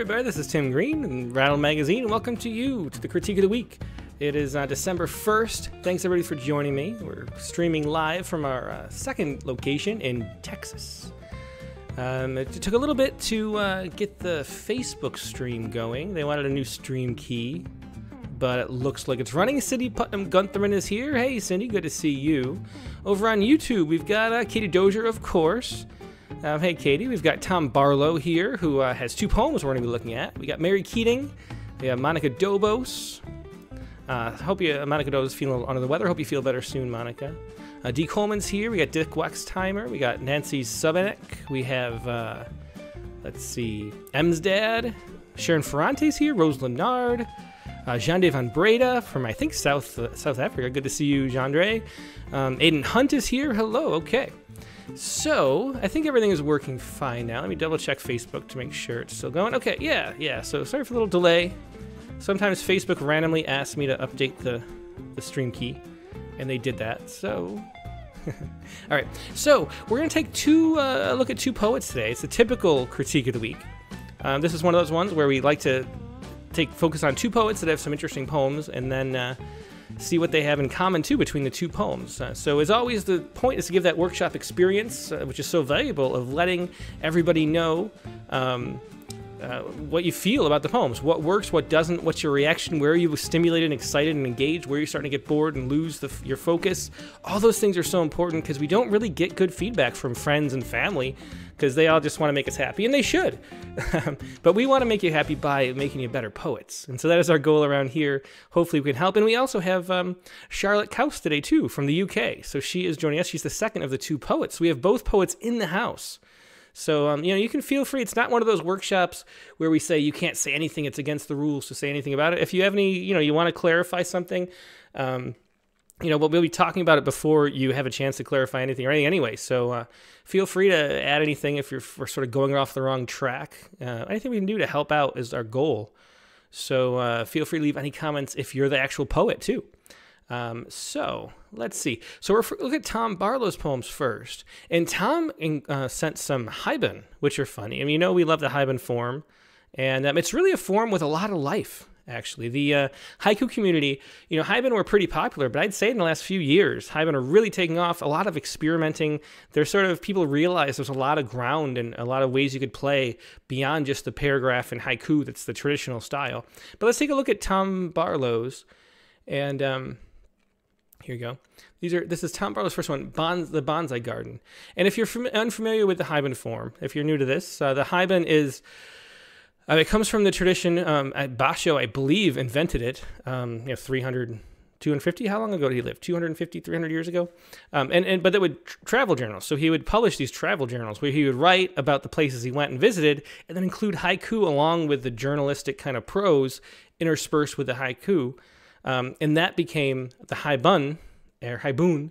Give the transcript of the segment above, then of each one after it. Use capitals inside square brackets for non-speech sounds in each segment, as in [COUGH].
Everybody. This is Tim Green and Rattle Magazine, welcome to you to the Critique of the Week. It is uh, December 1st. Thanks, everybody, for joining me. We're streaming live from our uh, second location in Texas. Um, it took a little bit to uh, get the Facebook stream going. They wanted a new stream key, but it looks like it's running. Cindy Putnam Guntherman is here. Hey, Cindy, good to see you. Over on YouTube, we've got uh, Katie Dozier, of course. Um, hey, Katie, we've got Tom Barlow here, who uh, has two poems we're going to be looking at. We got Mary Keating, we have Monica Dobos. Uh, hope you, Monica Dobos, feeling a little under the weather. Hope you feel better soon, Monica. Uh, D. Coleman's here. We got Dick Westheimer. We got Nancy Subanek. We have, uh, let's see, M's dad. Sharon Ferrante's here. Rose Leonard. Uh, Jean de Van Breda from, I think, South uh, South Africa. Good to see you, Jean Um, Aiden Hunt is here. Hello. Okay. So, I think everything is working fine now. Let me double check Facebook to make sure it's still going. Okay, yeah, yeah. So, sorry for the little delay. Sometimes Facebook randomly asks me to update the, the stream key, and they did that. So, [LAUGHS] all right. So, we're going to take two uh, look at two poets today. It's a typical critique of the week. Um, this is one of those ones where we like to take focus on two poets that have some interesting poems, and then uh, see what they have in common too between the two poems. Uh, so, as always, the point is to give that workshop experience, uh, which is so valuable, of letting everybody know. Um, uh, what you feel about the poems, what works, what doesn't, what's your reaction, where are you stimulated, and excited, and engaged, where are you're starting to get bored and lose the, your focus. All those things are so important because we don't really get good feedback from friends and family because they all just want to make us happy, and they should. [LAUGHS] but we want to make you happy by making you better poets. And so that is our goal around here. Hopefully, we can help. And we also have um, Charlotte Couse today, too, from the UK. So she is joining us. She's the second of the two poets. We have both poets in the house. So, um, you know, you can feel free. It's not one of those workshops where we say you can't say anything, it's against the rules to say anything about it. If you have any, you know, you want to clarify something, um, you know, but we'll be talking about it before you have a chance to clarify anything or anything anyway. So uh, feel free to add anything if you're if sort of going off the wrong track. Uh, anything we can do to help out is our goal. So uh, feel free to leave any comments if you're the actual poet too. Um, so let's see. So we're look at Tom Barlow's poems first, and Tom uh, sent some Haibun, which are funny. I mean, you know, we love the Haibun form, and um, it's really a form with a lot of life actually. The uh, haiku community, you know, Haibun were pretty popular, but I'd say in the last few years, Haibun are really taking off. A lot of experimenting. There's sort of people realize there's a lot of ground and a lot of ways you could play beyond just the paragraph and haiku that's the traditional style. But let's take a look at Tom Barlow's, and um, here you go. These are this is Tom Barlow's first one, Bons, the Bonsai Garden. And if you're unfamiliar with the Haibun form, if you're new to this, uh, the Haibun is uh, it comes from the tradition. Um, Basho, I believe, invented it. Um, you know, 300, 250. How long ago did he live? 250, 300 years ago. Um, and and but that would travel journals. So he would publish these travel journals where he would write about the places he went and visited, and then include haiku along with the journalistic kind of prose interspersed with the haiku. Um, and that became the haibun or haibun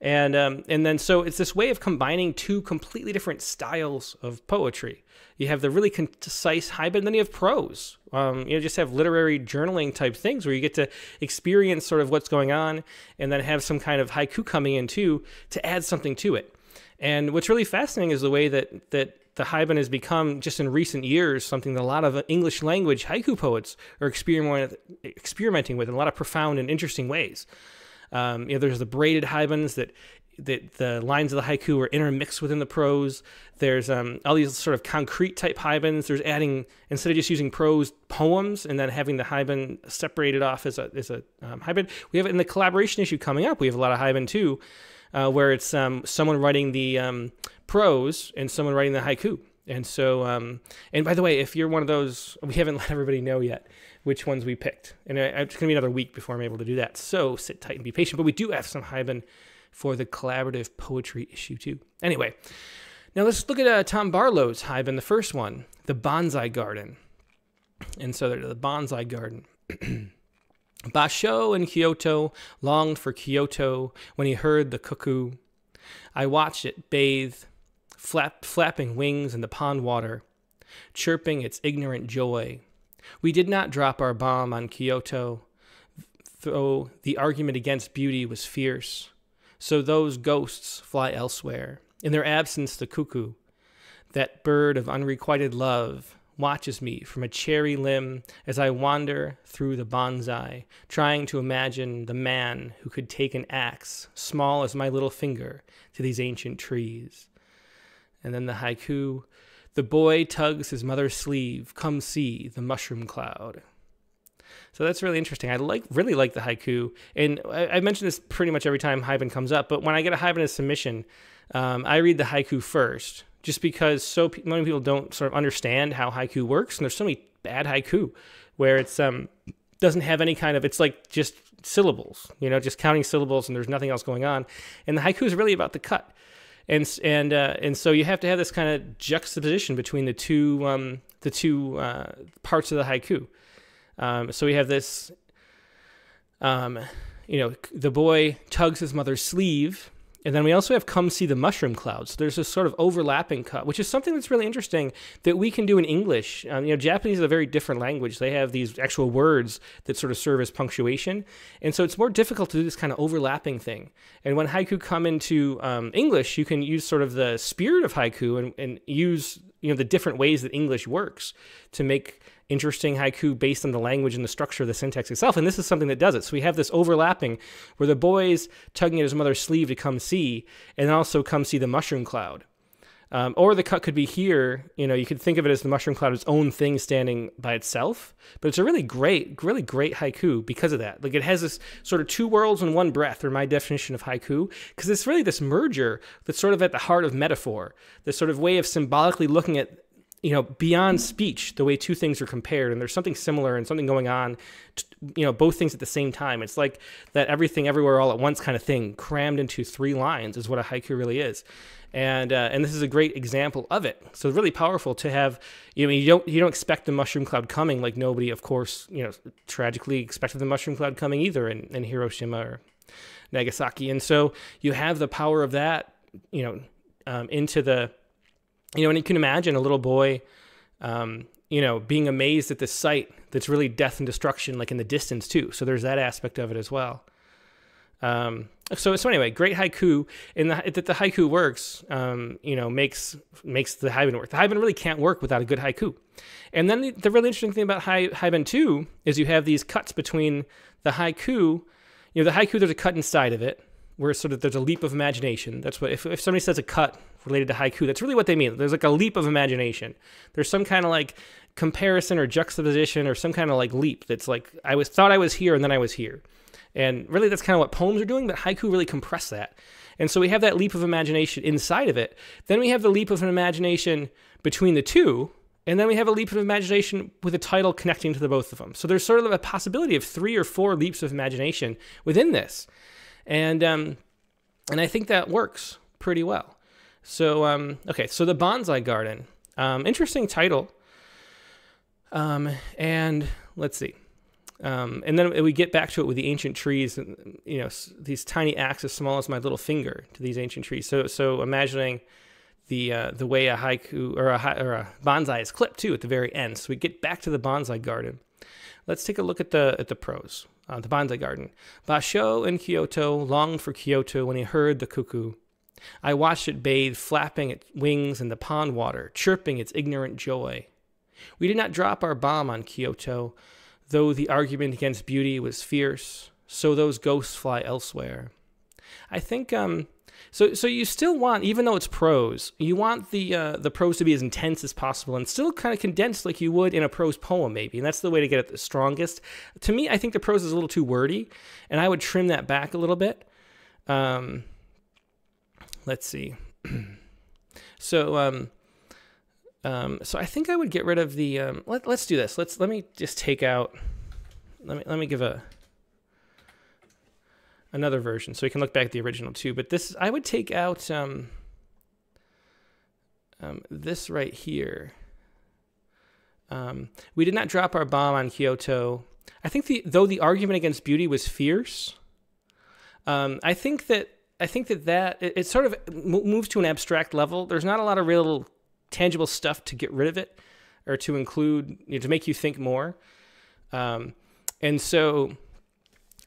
and um, and then so it's this way of combining two completely different styles of poetry. You have the really concise haibun, and then you have prose. Um, you know, just have literary journaling type things where you get to experience sort of what's going on, and then have some kind of haiku coming in too to add something to it. And what's really fascinating is the way that that the haibun has become just in recent years something that a lot of English language haiku poets are experimenting with in a lot of profound and interesting ways. Um, you know, there's the braided haibuns that that the lines of the haiku are intermixed within the prose. There's um, all these sort of concrete type haibuns. There's adding instead of just using prose poems and then having the haibun separated off as a as a um. We have in the collaboration issue coming up. We have a lot of haibun too, uh, where it's um, someone writing the um, prose and someone writing the haiku. And so, um, and by the way, if you're one of those, we haven't [LAUGHS] let everybody know yet which ones we picked. And it's going to be another week before I'm able to do that. So sit tight and be patient. But we do have some haibun for the collaborative poetry issue too. Anyway, now let's look at uh, Tom Barlow's haibun, the first one, the Bonsai Garden. And so the Bonsai Garden. [CLEARS THROAT] Basho in Kyoto longed for Kyoto when he heard the cuckoo. I watched it bathe, flap, flapping wings in the pond water, chirping its ignorant joy we did not drop our bomb on Kyoto, though the argument against beauty was fierce. So those ghosts fly elsewhere. In their absence, the cuckoo, that bird of unrequited love, watches me from a cherry limb as I wander through the bonsai, trying to imagine the man who could take an axe, small as my little finger, to these ancient trees. And then the haiku The boy tugs his mother's sleeve, come see the mushroom cloud. So that's really interesting. I like really like the haiku, and I, I mention this pretty much every time Haibun comes up. But when I get a Haibun submission, um, I read the haiku first, just because so many people don't sort of understand how haiku works, and there's so many bad haiku where it's um doesn't have any kind of it's like just syllables, you know, just counting syllables, and there's nothing else going on. And the haiku is really about the cut and and uh, and so you have to have this kind of juxtaposition between the two um, the two uh, parts of the haiku. Um, so we have this, um, you know, the boy tugs his mother's sleeve, and then we also have come see the mushroom clouds. There's this sort of overlapping cut, which is something that's really interesting that we can do in English. Um, you know, Japanese is a very different language. They have these actual words that sort of serve as punctuation, and so it's more difficult to do this kind of overlapping thing. And when haiku come into um, English, you can use sort of the spirit of haiku and, and use you know the different ways that English works to make interesting haiku based on the language and the structure of the syntax itself. And this is something that does it. So we have this overlapping where the boy's tugging at his mother's sleeve to come see, and also come see the mushroom cloud. Um, or the cut could be here. You know, you could think of it as the mushroom cloud, own thing standing by itself. But it's a really great, really great haiku because of that. Like it has this sort of two worlds in one breath, or my definition of haiku, because it's really this merger that's sort of at the heart of metaphor, this sort of way of symbolically looking at you know beyond speech the way two things are compared and there's something similar and something going on you know both things at the same time. It's like that everything everywhere all at once kind of thing crammed into three lines is what a haiku really is. And uh, and this is a great example of it. So really powerful to have you know you don't you don't expect the mushroom cloud coming like nobody of course you know tragically expected the mushroom cloud coming either in, in hiroshima or nagasaki. And so you have the power of that you know um, into the you know, and you can imagine a little boy, um, you know, being amazed at this sight that's really death and destruction, like in the distance too. So there's that aspect of it as well. Um, so so anyway, great haiku, and that the, the, haiku works, um, you know, makes makes the haibun work. The haibun really can't work without a good haiku. And then the, the really interesting thing about hai, haibun too is you have these cuts between the haiku. You know, the haiku there's a cut inside of it, where sort of there's a leap of imagination. That's what if, if somebody says a cut related to haiku, that's really what they mean. There's like a leap of imagination. There's some kind of like comparison or juxtaposition or some kind of like leap that's like I was thought I was here and then I was here. And really that's kind of what poems are doing, but haiku really compress that. And so we have that leap of imagination inside of it. Then we have the leap of an imagination between the two, and then we have a leap of imagination with a title connecting to the both of them. So there's sort of a possibility of three or four leaps of imagination within this and um, and I think that works pretty well. So um, okay, so the bonsai garden, um, interesting title. Um, and let's see. Um, and then we get back to it with the ancient trees, and you know these tiny axes, small as my little finger, to these ancient trees. So, so imagining the uh, the way a haiku or a, or a bonsai is clipped too at the very end. So we get back to the bonsai garden. Let's take a look at the at the prose uh, the Bonsai Garden. Basho in Kyoto longed for Kyoto when he heard the cuckoo. I watched it bathe, flapping its wings in the pond water, chirping its ignorant joy. We did not drop our bomb on Kyoto, though the argument against beauty was fierce, so those ghosts fly elsewhere. I think um, so, so you still want, even though it's prose, you want the uh, the prose to be as intense as possible and still kind of condensed like you would in a prose poem, maybe. And that's the way to get it the strongest. To me, I think the prose is a little too wordy, and I would trim that back a little bit. Um, let's see. [CLEARS THROAT] so, um, um, so I think I would get rid of the. Um, let, let's do this. Let's let me just take out. Let me let me give a another version, so we can look back at the original too. But this, I would take out um, um, this right here. Um, we did not drop our bomb on Kyoto. I think the though the argument against beauty was fierce. Um, I think that I think that that it, it sort of moves to an abstract level. There's not a lot of real tangible stuff to get rid of it or to include you know, to make you think more. Um, and so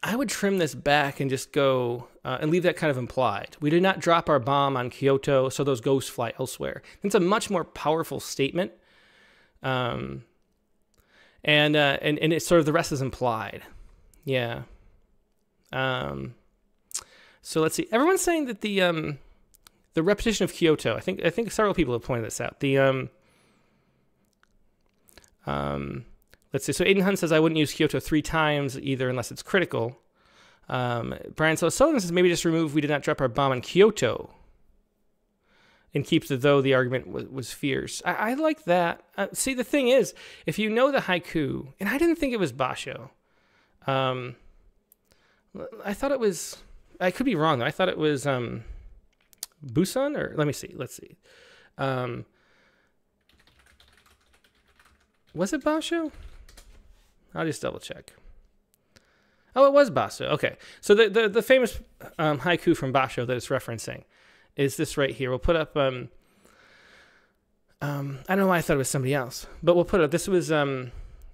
I would trim this back and just go uh, and leave that kind of implied. We did not drop our bomb on Kyoto, so those ghosts fly elsewhere. It's a much more powerful statement Um, and uh, and and it's sort of the rest is implied. Yeah. Um, so let's see. Everyone's saying that the um, the repetition of Kyoto. I think I think several people have pointed this out. The um, um, let's see. So Aiden Hunt says I wouldn't use Kyoto three times either unless it's critical. Um, Brian so Sullivan says maybe just remove we did not drop our bomb on Kyoto and keep the though the argument was, was fierce. I, I like that. Uh, see, the thing is, if you know the haiku, and I didn't think it was Basho. Um, I thought it was. I could be wrong. I thought it was um, Buson or let me see. Let's see. Um, was it Basho? I'll just double check. Oh, it was Basho. Okay, so the the, the famous um, haiku from Basho that it's referencing is this right here. We'll put up. Um, um, I don't know why I thought it was somebody else, but we'll put it. This was. Um,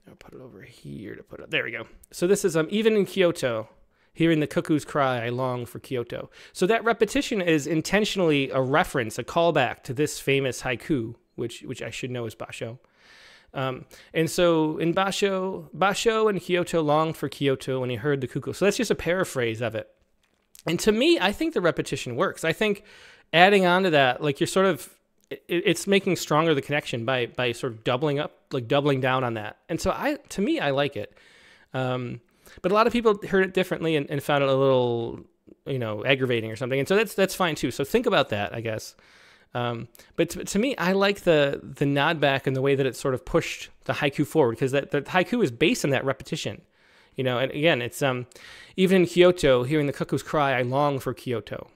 I'll put it over here to put it. There we go. So this is um, even in Kyoto. Hearing the cuckoo's cry, I long for Kyoto. So that repetition is intentionally a reference, a callback to this famous haiku, which which I should know is Basho. Um, and so in Basho, Basho and Kyoto longed for Kyoto when he heard the cuckoo. So that's just a paraphrase of it. And to me, I think the repetition works. I think adding on to that, like you're sort of, it, it's making stronger the connection by by sort of doubling up, like doubling down on that. And so I, to me, I like it. Um, but a lot of people heard it differently and, and found it a little, you know, aggravating or something. And so that's that's fine too. So think about that, I guess. Um, but to, to, me, I like the the nod back and the way that it sort of pushed the haiku forward because that the haiku is based on that repetition. You know, and again, it's um, even in Kyoto, hearing the cuckoo's cry, I long for Kyoto.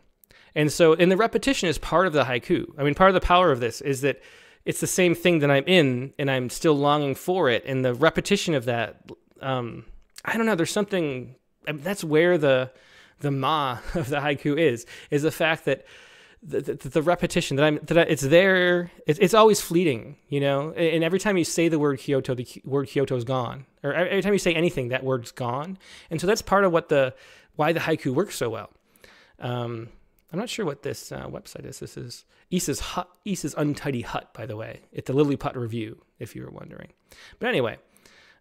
And so, and the repetition is part of the haiku. I mean, part of the power of this is that it's the same thing that I'm in, and I'm still longing for it. And the repetition of that, um, I don't know. There's something. I mean, that's where the the ma [LAUGHS] of the haiku is. Is the fact that the, the, repetition that I'm that I, it's there. It's, it's always fleeting, you know. And every time you say the word Kyoto, the word Kyoto is gone. Or every time you say anything, that word's gone. And so that's part of what the why the haiku works so well. Um, I'm not sure what this uh, website is. This is Issa's hut, Issa's untidy hut, by the way. It's the Lily Lilliput Review, if you were wondering. But anyway,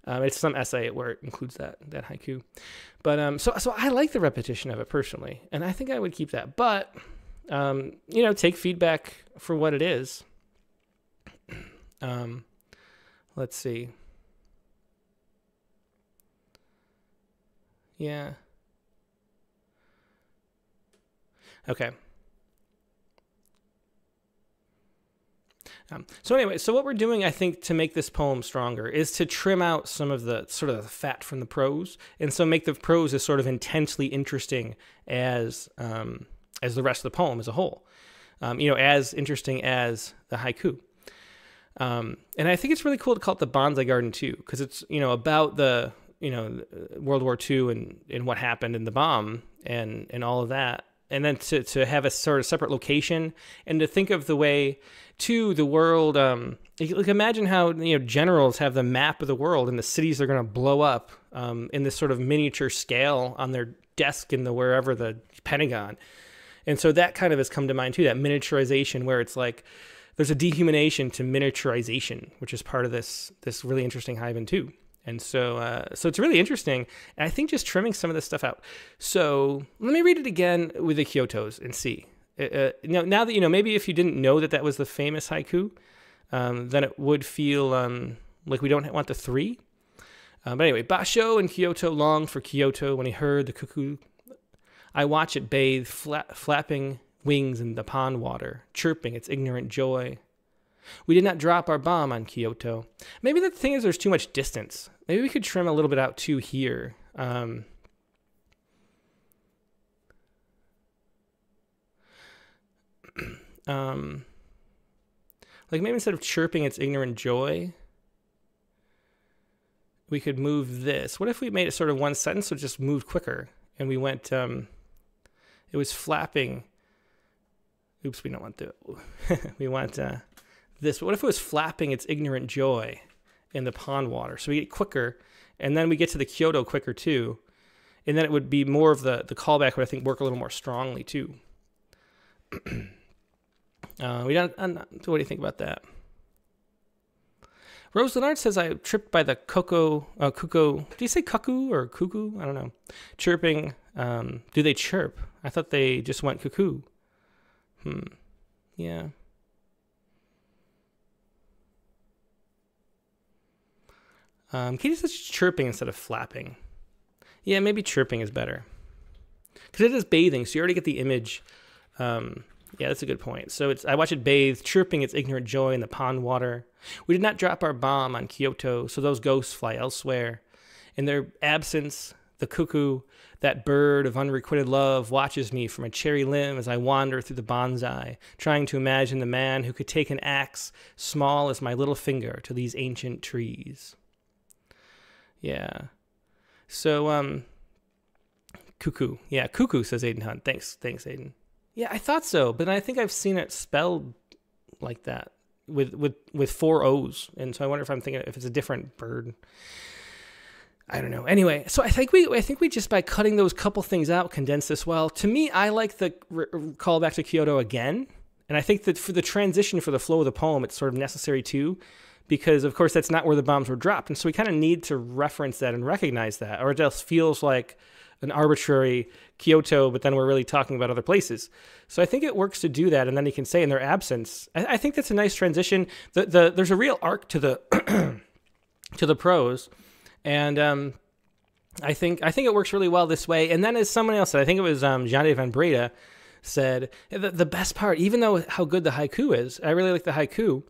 um, it's some essay where it includes that that haiku. But um, so so I like the repetition of it personally, and I think I would keep that. But um, you know, take feedback for what it is. Um, let's see. Yeah. Okay. Um, so anyway, so what we're doing, I think, to make this poem stronger is to trim out some of the sort of the fat from the prose, and so make the prose as sort of intensely interesting as um, as the rest of the poem as a whole. Um, you know, as interesting as the haiku. Um, and I think it's really cool to call it the Bonsai Garden too, because it's you know about the you know World War II and and what happened in the bomb and and all of that, and then to to have a sort of separate location and to think of the way to the world. Um, like imagine how you know generals have the map of the world and the cities are going to blow up um, in this sort of miniature scale on their desk in the wherever the Pentagon. And so that kind of has come to mind too, that miniaturization where it's like there's a dehumanization to miniaturization, which is part of this this really interesting Haibun too. And so uh, so it's really interesting. And I think just trimming some of this stuff out. So let me read it again with the Kyotos and see. Uh, uh now, now that you know, maybe if you didn't know that that was the famous haiku, um, then it would feel um, like we don't want the three. Uh, but anyway, Basho and Kyoto long for Kyoto when he heard the cuckoo I watch it bathe, fla- flapping wings in the pond water, chirping its ignorant joy. We did not drop our bomb on Kyoto. Maybe the thing is there's too much distance. Maybe we could trim a little bit out too here. Um, [CLEARS THROAT] um, like maybe instead of chirping its ignorant joy, we could move this. What if we made it sort of one sentence so just moved quicker and we went um, it was flapping. Oops, we don't want the. [LAUGHS] we want uh, this. What if it was flapping its ignorant joy in the pond water? So we get quicker, and then we get to the Kyoto quicker too, and then it would be more of the the callback would I think work a little more strongly too. [CLEARS THROAT] uh, we don't. Not, what do you think about that? Rose Leonard says I tripped by the cocoa, uh, cuckoo. Do you say cuckoo or cuckoo? I don't know. Chirping. Um, do they chirp? I thought they just went cuckoo. Hmm. Yeah. Um, Katie says chirping instead of flapping. Yeah, maybe chirping is better. Because it is bathing, so you already get the image. Um, yeah, that's a good point. So it's I watch it bathe, chirping its ignorant joy in the pond water. We did not drop our bomb on Kyoto, so those ghosts fly elsewhere. In their absence, the cuckoo, that bird of unrequited love, watches me from a cherry limb as I wander through the bonsai, trying to imagine the man who could take an axe small as my little finger to these ancient trees. Yeah. So, um, cuckoo. Yeah, cuckoo, says Aiden Hunt. Thanks. Thanks, Aiden. Yeah, I thought so, but I think I've seen it spelled like that with with with four O's, and so I wonder if I'm thinking if it's a different bird. I don't know. Anyway, so I think we I think we just by cutting those couple things out condense this well. To me, I like the call back to Kyoto again, and I think that for the transition for the flow of the poem, it's sort of necessary too because of course that's not where the bombs were dropped and so we kind of need to reference that and recognize that or it just feels like an arbitrary Kyoto, but then we're really talking about other places. So I think it works to do that, and then you can say in their absence. I, I think that's a nice transition. The, the there's a real arc to the [CLEARS THROAT] to the prose, and um, I think I think it works really well this way. And then as someone else said, I think it was um, Jean van Breda said the, the best part, even though how good the haiku is, I really like the haiku.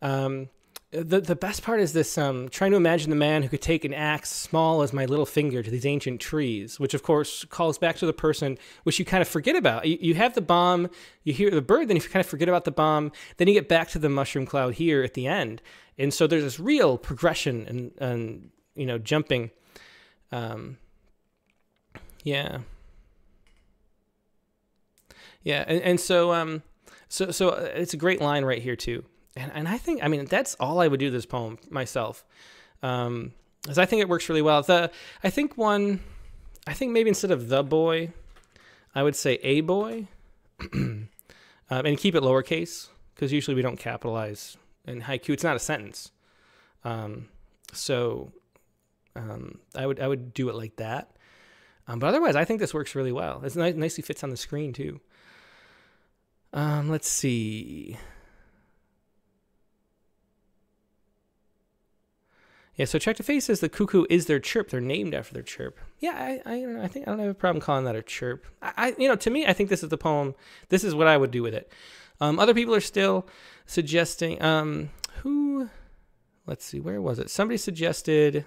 Um, the the best part is this um, trying to imagine the man who could take an axe small as my little finger to these ancient trees, which of course calls back to the person which you kind of forget about. You, you have the bomb, you hear the bird, then you kind of forget about the bomb, then you get back to the mushroom cloud here at the end, and so there's this real progression and and you know jumping. Um, yeah, yeah, and, and so um, so so uh, it's a great line right here too and and I think I mean that's all I would do this poem myself, um, because I think it works really well. The I think one, I think maybe instead of the boy, I would say a boy, [CLEARS THROAT] um, and keep it lowercase because usually we don't capitalize in haiku. It's not a sentence, um, so um, I would I would do it like that. Um, but otherwise, I think this works really well. It's nice, nicely fits on the screen too. Um, let's see. Yeah, so Check to Face says the cuckoo is their chirp. They're named after their chirp. Yeah, I, I, I think I don't have a problem calling that a chirp. I, I, you know, to me, I think this is the poem. This is what I would do with it. Um, other people are still suggesting. Um, who? Let's see, where was it? Somebody suggested.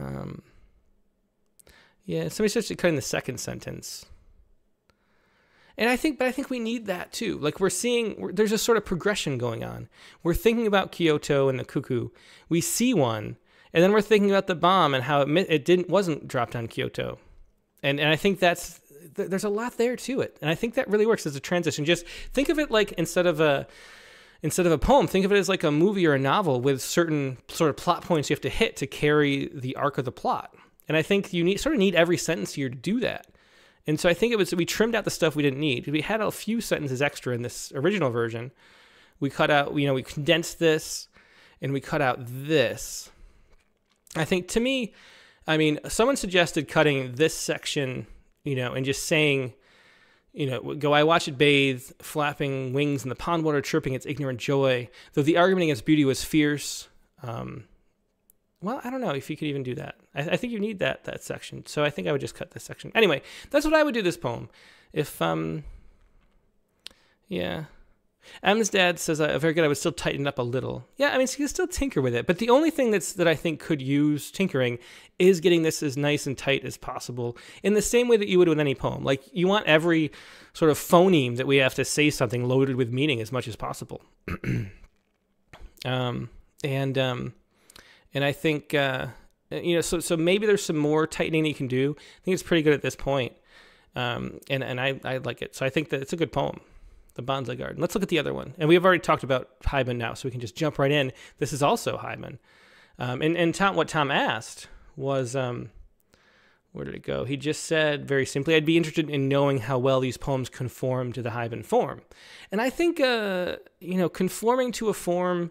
Um, yeah, somebody suggested cutting the second sentence. And I think, but I think we need that too. Like we're seeing, we're, there's a sort of progression going on. We're thinking about Kyoto and the cuckoo. We see one, and then we're thinking about the bomb and how it it didn't wasn't dropped on Kyoto. And and I think that's there's a lot there to it. And I think that really works as a transition. Just think of it like instead of a instead of a poem, think of it as like a movie or a novel with certain sort of plot points you have to hit to carry the arc of the plot. And I think you need sort of need every sentence here to do that. And so I think it was we trimmed out the stuff we didn't need. We had a few sentences extra in this original version. We cut out, you know, we condensed this and we cut out this. I think to me, I mean, someone suggested cutting this section, you know, and just saying, you know, go, I watch it bathe, flapping wings in the pond water, chirping its ignorant joy. Though the argument against beauty was fierce, um, well, I don't know if you could even do that. I, I, think you need that that section. So I think I would just cut this section. Anyway, that's what I would do this poem. If um, yeah. Em's dad says, uh, "Very good. I would still tighten it up a little. Yeah, I mean, so you can still tinker with it. But the only thing that's that I think could use tinkering is getting this as nice and tight as possible, in the same way that you would with any poem. Like you want every sort of phoneme that we have to say something loaded with meaning as much as possible. [CLEARS THROAT] um, and um, and I think uh, you know, so so maybe there's some more tightening you can do. I think it's pretty good at this point. Um, and and I, I like it. So I think that it's a good poem, the Bonsai Garden. Let's look at the other one. And we've already talked about Haibun now, so we can just jump right in. This is also Haibun. Um, and and Tom, what Tom asked was, um, where did it go? He just said very simply, I'd be interested in knowing how well these poems conform to the Haibun form. And I think, uh, you know, conforming to a form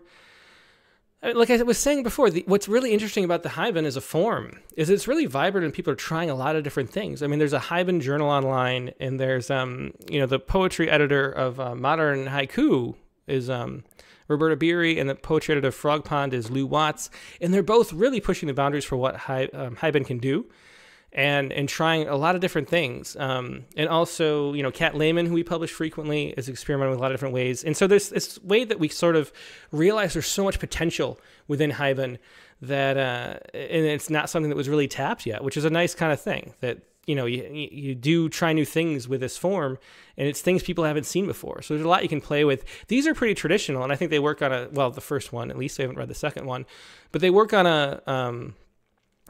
like I was saying before, the, what's really interesting about the Haibun as a form is it's really vibrant and people are trying a lot of different things. I mean, there's a Haibun journal online, and there's um, you know, the poetry editor of uh, Modern Haiku is um, Roberta Beary, and the poetry editor of Frogpond is Lew Watts, and they're both really pushing the boundaries for what Hi, um, Haibun can do and and trying a lot of different things. Um, and also, you know, Kat Lehmann, who we publish frequently, is experimenting with a lot of different ways. And so there's this way that we sort of realize there's so much potential within Haibun that, uh, and it's not something that was really tapped yet, which is a nice kind of thing that. You know, you, you do try new things with this form, and it's things people haven't seen before. So there's a lot you can play with. These are pretty traditional, and I think they work on a well, the first one at least. I haven't read the second one, but they work on a um,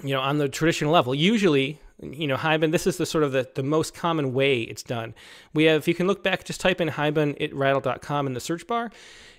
you know, on the traditional level. Usually, you know, Haibun, this is the sort of the, the most common way it's done. We have, if you can look back, just type in haibunitrattle.com in the search bar,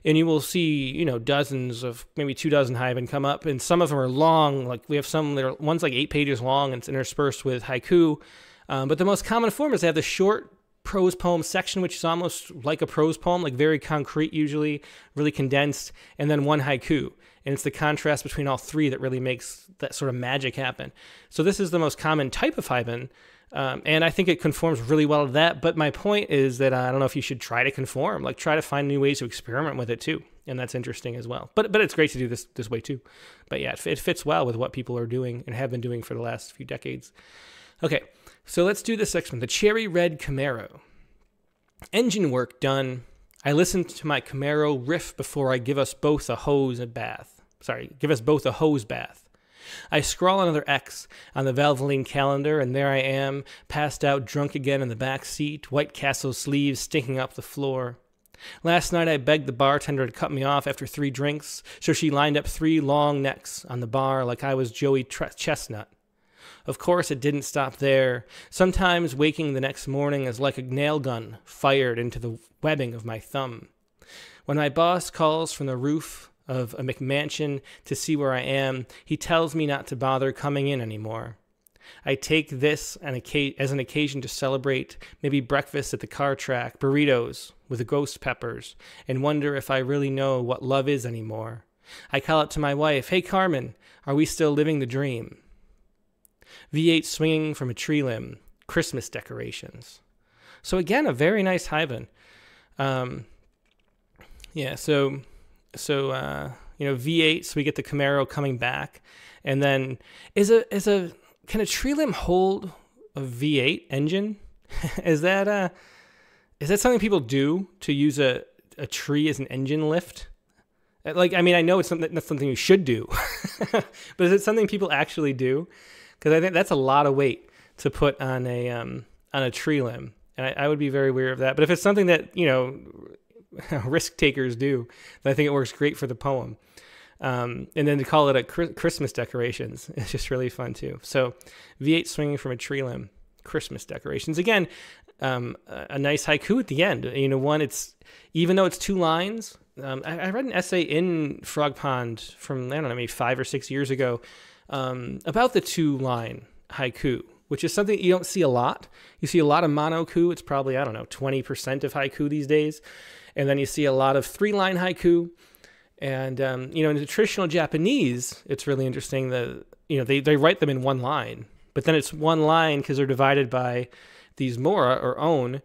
and you will see, you know, dozens of, maybe two dozen Haibun come up, and some of them are long. Like we have some that are, one's like eight pages long, and it's interspersed with haiku. Um, but the most common form is they have the short prose poem section, which is almost like a prose poem, like very concrete, usually really condensed, and then one haiku. And it's the contrast between all three that really makes that sort of magic happen. So this is the most common type of haibun. Um, and I think it conforms really well to that. But my point is that uh, I don't know if you should try to conform, like try to find new ways to experiment with it too, and that's interesting as well. But but it's great to do this this way too. But yeah, it, it fits well with what people are doing and have been doing for the last few decades. Okay, so let's do this next one: the Cherry Red Camaro. Engine work done. I listen to my Camaro riff before I give us both a hose and bath. Sorry, give us both a hose bath. I scrawl another X on the Valvoline calendar, and there I am, passed out drunk again in the back seat, White Castle sleeves stinking up the floor. Last night I begged the bartender to cut me off after three drinks, so she lined up three long necks on the bar like I was Joey Chestnut. Of course, it didn't stop there. Sometimes waking the next morning is like a nail gun fired into the webbing of my thumb. When my boss calls from the roof of a McMansion to see where I am, he tells me not to bother coming in anymore. I take this as an occasion to celebrate maybe breakfast at the car track, burritos with ghost peppers, and wonder if I really know what love is anymore. I call out to my wife, Hey Carmen, are we still living the dream? V8 swinging from a tree limb, Christmas decorations. So again, a very nice Haibun. Um, yeah, so so uh, you know V8, so we get the Camaro coming back, and then is a is a can a tree limb hold a V8 engine? [LAUGHS] is that uh is that something people do to use a a tree as an engine lift? Like, I mean, I know it's something that's something you should do, [LAUGHS] but is it something people actually do? Because I think that's a lot of weight to put on a um, on a tree limb, and I, I, would be very aware of that. But if it's something that you know [LAUGHS] risk takers do, then I think it works great for the poem. Um, and then to call it a Christmas decorations [LAUGHS] is just really fun too. So V8 swinging from a tree limb, Christmas decorations. Again, um, a, a, nice haiku at the end. You know, one it's even though it's two lines. Um, I, I, read an essay in Frogpond from I don't know maybe five or six years ago um, about the two line haiku, which is something you don't see a lot. You see a lot of monoku. It's probably, I don't know, 20% of haiku these days. And then you see a lot of three line haiku. And, um, you know, in traditional Japanese, it's really interesting that, you know, they, they write them in one line, but then it's one line because they're divided by these mora or on,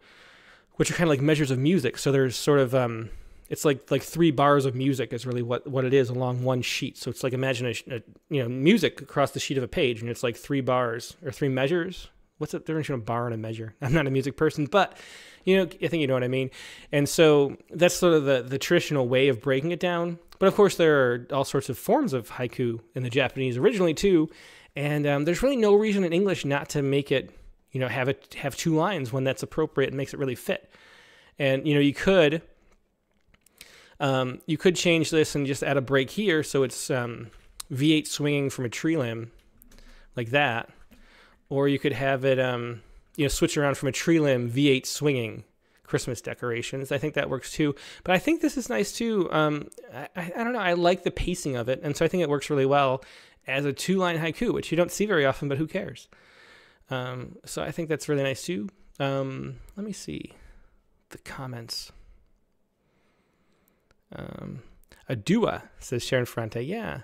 which are kind of like measures of music. So there's sort of, um, it's like like three bars of music is really what what it is along one sheet. So it's like imagine a, a, you know music across the sheet of a page, and it's like three bars or three measures. What's the difference between a bar and a measure? [LAUGHS] I'm not a music person, but you know I think you know what I mean. And so that's sort of the the traditional way of breaking it down. But of course, there are all sorts of forms of haiku in the Japanese originally too, and um, there's really no reason in English not to make it you know have it have two lines when that's appropriate and makes it really fit. And you know you could um, you could change this and just add a break here so it's um, V8 swinging from a tree limb like that. Or you could have it, um, you know, switch around from a tree limb, V8 swinging Christmas decorations. I think that works too. But I think this is nice too. Um, I, I, don't know. I like the pacing of it. And so I think it works really well as a two line haiku, which you don't see very often, but who cares? Um, so I think that's really nice too. Um, let me see the comments. Um, A Dua, says Sharon Ferrante. Yeah.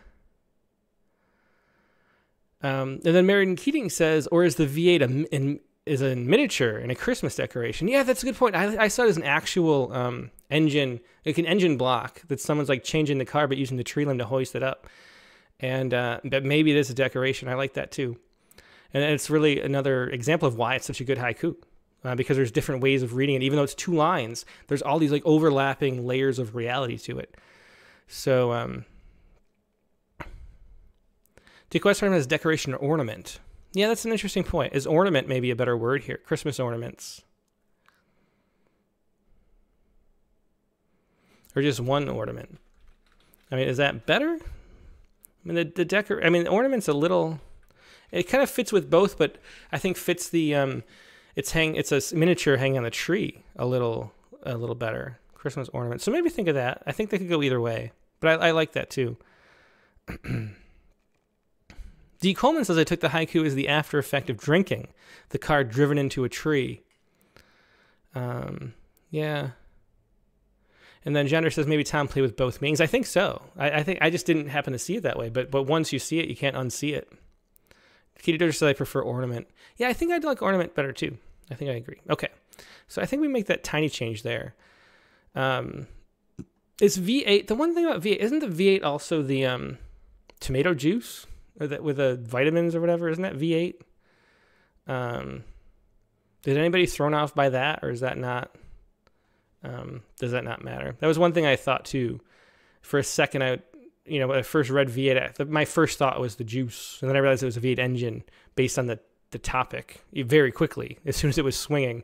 Um, and then Marion Keating says, or is the V8 a, in, is a miniature and a Christmas decoration? Yeah, that's a good point. I, I saw it as an actual um, engine, like an engine block that someone's like changing the car but using the tree limb to hoist it up. And uh, but maybe it is a decoration. I like that too. And it's really another example of why it's such a good haiku. Uh, because there's different ways of reading it. Even though it's two lines, there's all these like overlapping layers of reality to it. So, um, do question as decoration or ornament? Yeah, that's an interesting point. Is ornament maybe a better word here? Christmas ornaments. Or just one ornament? I mean, is that better? I mean, the, the decor, I mean, the ornament's a little, it kind of fits with both, but I think fits the, um, it's hang, it's a miniature hanging on the tree a little, a little better. Christmas ornament. So maybe think of that. I think they could go either way, but I, I like that too. [CLEARS THROAT] D. Coleman says I took the haiku as the after effect of drinking, the car driven into a tree. Um, yeah. And then Gender says maybe Tom played with both meanings. I think so. I, I, think I just didn't happen to see it that way, but but once you see it, you can't unsee it. Dozer says I prefer ornament. Yeah, I think I'd like ornament better too. I think I agree. Okay, so I think we make that tiny change there. Um, is V8 the one thing about V8? Isn't the V8 also the um, tomato juice? or that with the vitamins or whatever. Isn't that V8? Um, did anybody thrown off by that, or is that not? Um, does that not matter? That was one thing I thought too. For a second, I, you know, when I first read V8, my first thought was the juice, and then I realized it was a V8 engine based on the the topic very quickly [LAUGHS] as soon as it was swinging.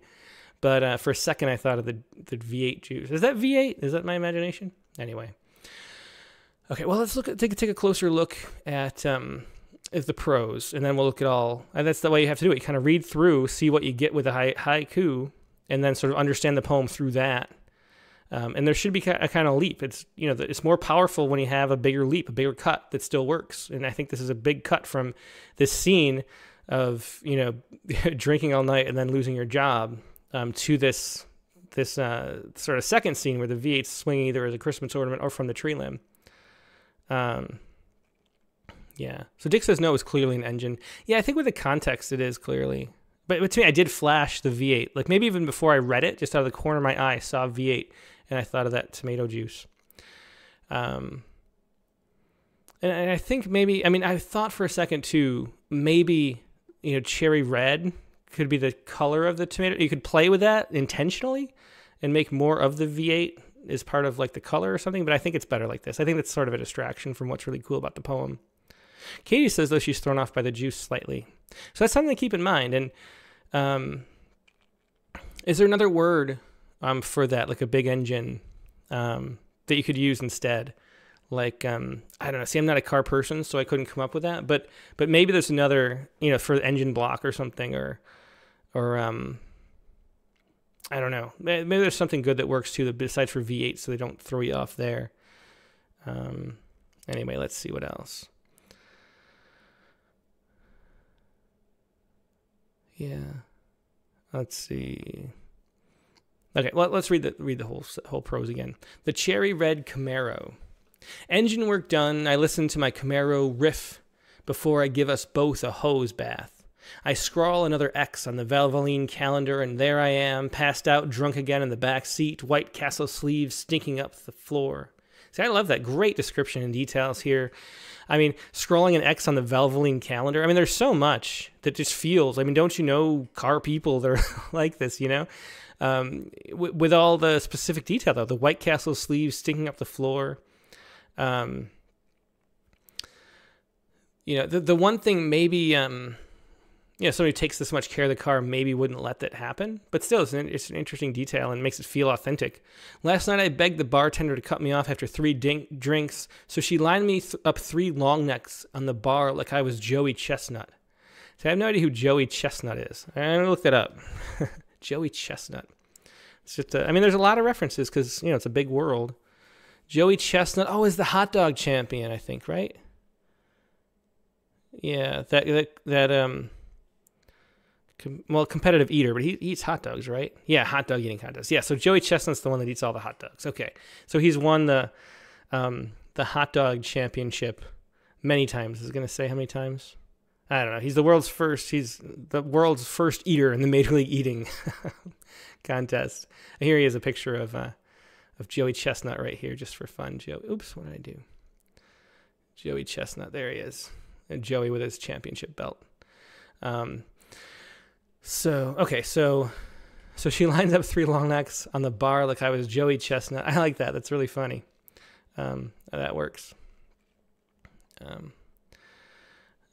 But uh, for a second, I thought of the the V8 juice. Is that V8? Is that my imagination? Anyway. Okay, well, let's look at take take a closer look at um, the pros, and then we'll look at all. And that's the way you have to do it. You kind of read through, see what you get with a haiku, and then sort of understand the poem through that. Um, and there should be a kind of leap. It's you know it's more powerful when you have a bigger leap, a bigger cut that still works. And I think this is a big cut from this scene of you know [LAUGHS] drinking all night and then losing your job um, to this this uh, sort of second scene where the V8's swinging either as a Christmas ornament or from the tree limb. Um, yeah. So Dick says no is clearly an engine. Yeah, I think with the context it is clearly. But, but to me, I did flash the V8. Like maybe even before I read it, just out of the corner of my eye, I saw V8, and I thought of that tomato juice. Um, and, I think maybe, I mean, I thought for a second too, maybe you know, cherry red could be the color of the tomato. You could play with that intentionally and make more of the V8 as part of like the color or something, but I think it's better like this. I think that's sort of a distraction from what's really cool about the poem. Katie says though she's thrown off by the juice slightly, so that's something to keep in mind. And um, is there another word um, for that, like a big engine um, that you could use instead? Like um, I don't know. See, I'm not a car person, so I couldn't come up with that. But but maybe there's another, you know, for the engine block or something, or or um, I don't know. Maybe there's something good that works too, besides for V8, so they don't throw you off there. Um, anyway, let's see what else. Yeah. Let's see. Okay, well, let's read the read the whole whole prose again. The cherry red Camaro. Engine work done. I listen to my Camaro riff before I give us both a hose bath. I scrawl another X on the Valvoline calendar, and there I am, passed out, drunk again in the back seat, White Castle sleeves stinking up the floor. See, I love that. Great description and details here. I mean, scrolling an X on the Valvoline calendar. I mean, there's so much that just feels. I mean, don't you know car people that are [LAUGHS] like this? You know, um, w- with all the specific detail though, the White Castle sleeves stinking up the floor. Um, you know, the the one thing maybe um, you know, somebody takes this much care of the car maybe wouldn't let that happen. But still, it's an, it's an interesting detail and makes it feel authentic. Last night, I begged the bartender to cut me off after three dink- drinks, so she lined me th- up three long necks on the bar like I was Joey Chestnut. So I have no idea who Joey Chestnut is. I'm to look that up. [LAUGHS] Joey Chestnut. It's just, a, I mean, there's a lot of references because, you know, it's a big world. Joey Chestnut, oh, is the hot dog champion, I think, right? Yeah, that, that, that, um, Com- well, competitive eater, but he, eats hot dogs, right? Yeah, hot dog eating contest. Yeah, so Joey Chestnut's the one that eats all the hot dogs. Okay, so he's won the um, the hot dog championship many times. I was gonna say how many times. I don't know. He's the world's first. He's the world's first eater in the Major League Eating [LAUGHS] contest. And here he is, a picture of uh, of Joey Chestnut right here, just for fun. Joe. Oops, what did I do? Joey Chestnut. There he is. And Joey with his championship belt. Um, so okay, so so she [LAUGHS] lines up three long necks on the bar like I was Joey Chestnut. I like that. That's really funny. Um, that works. Um,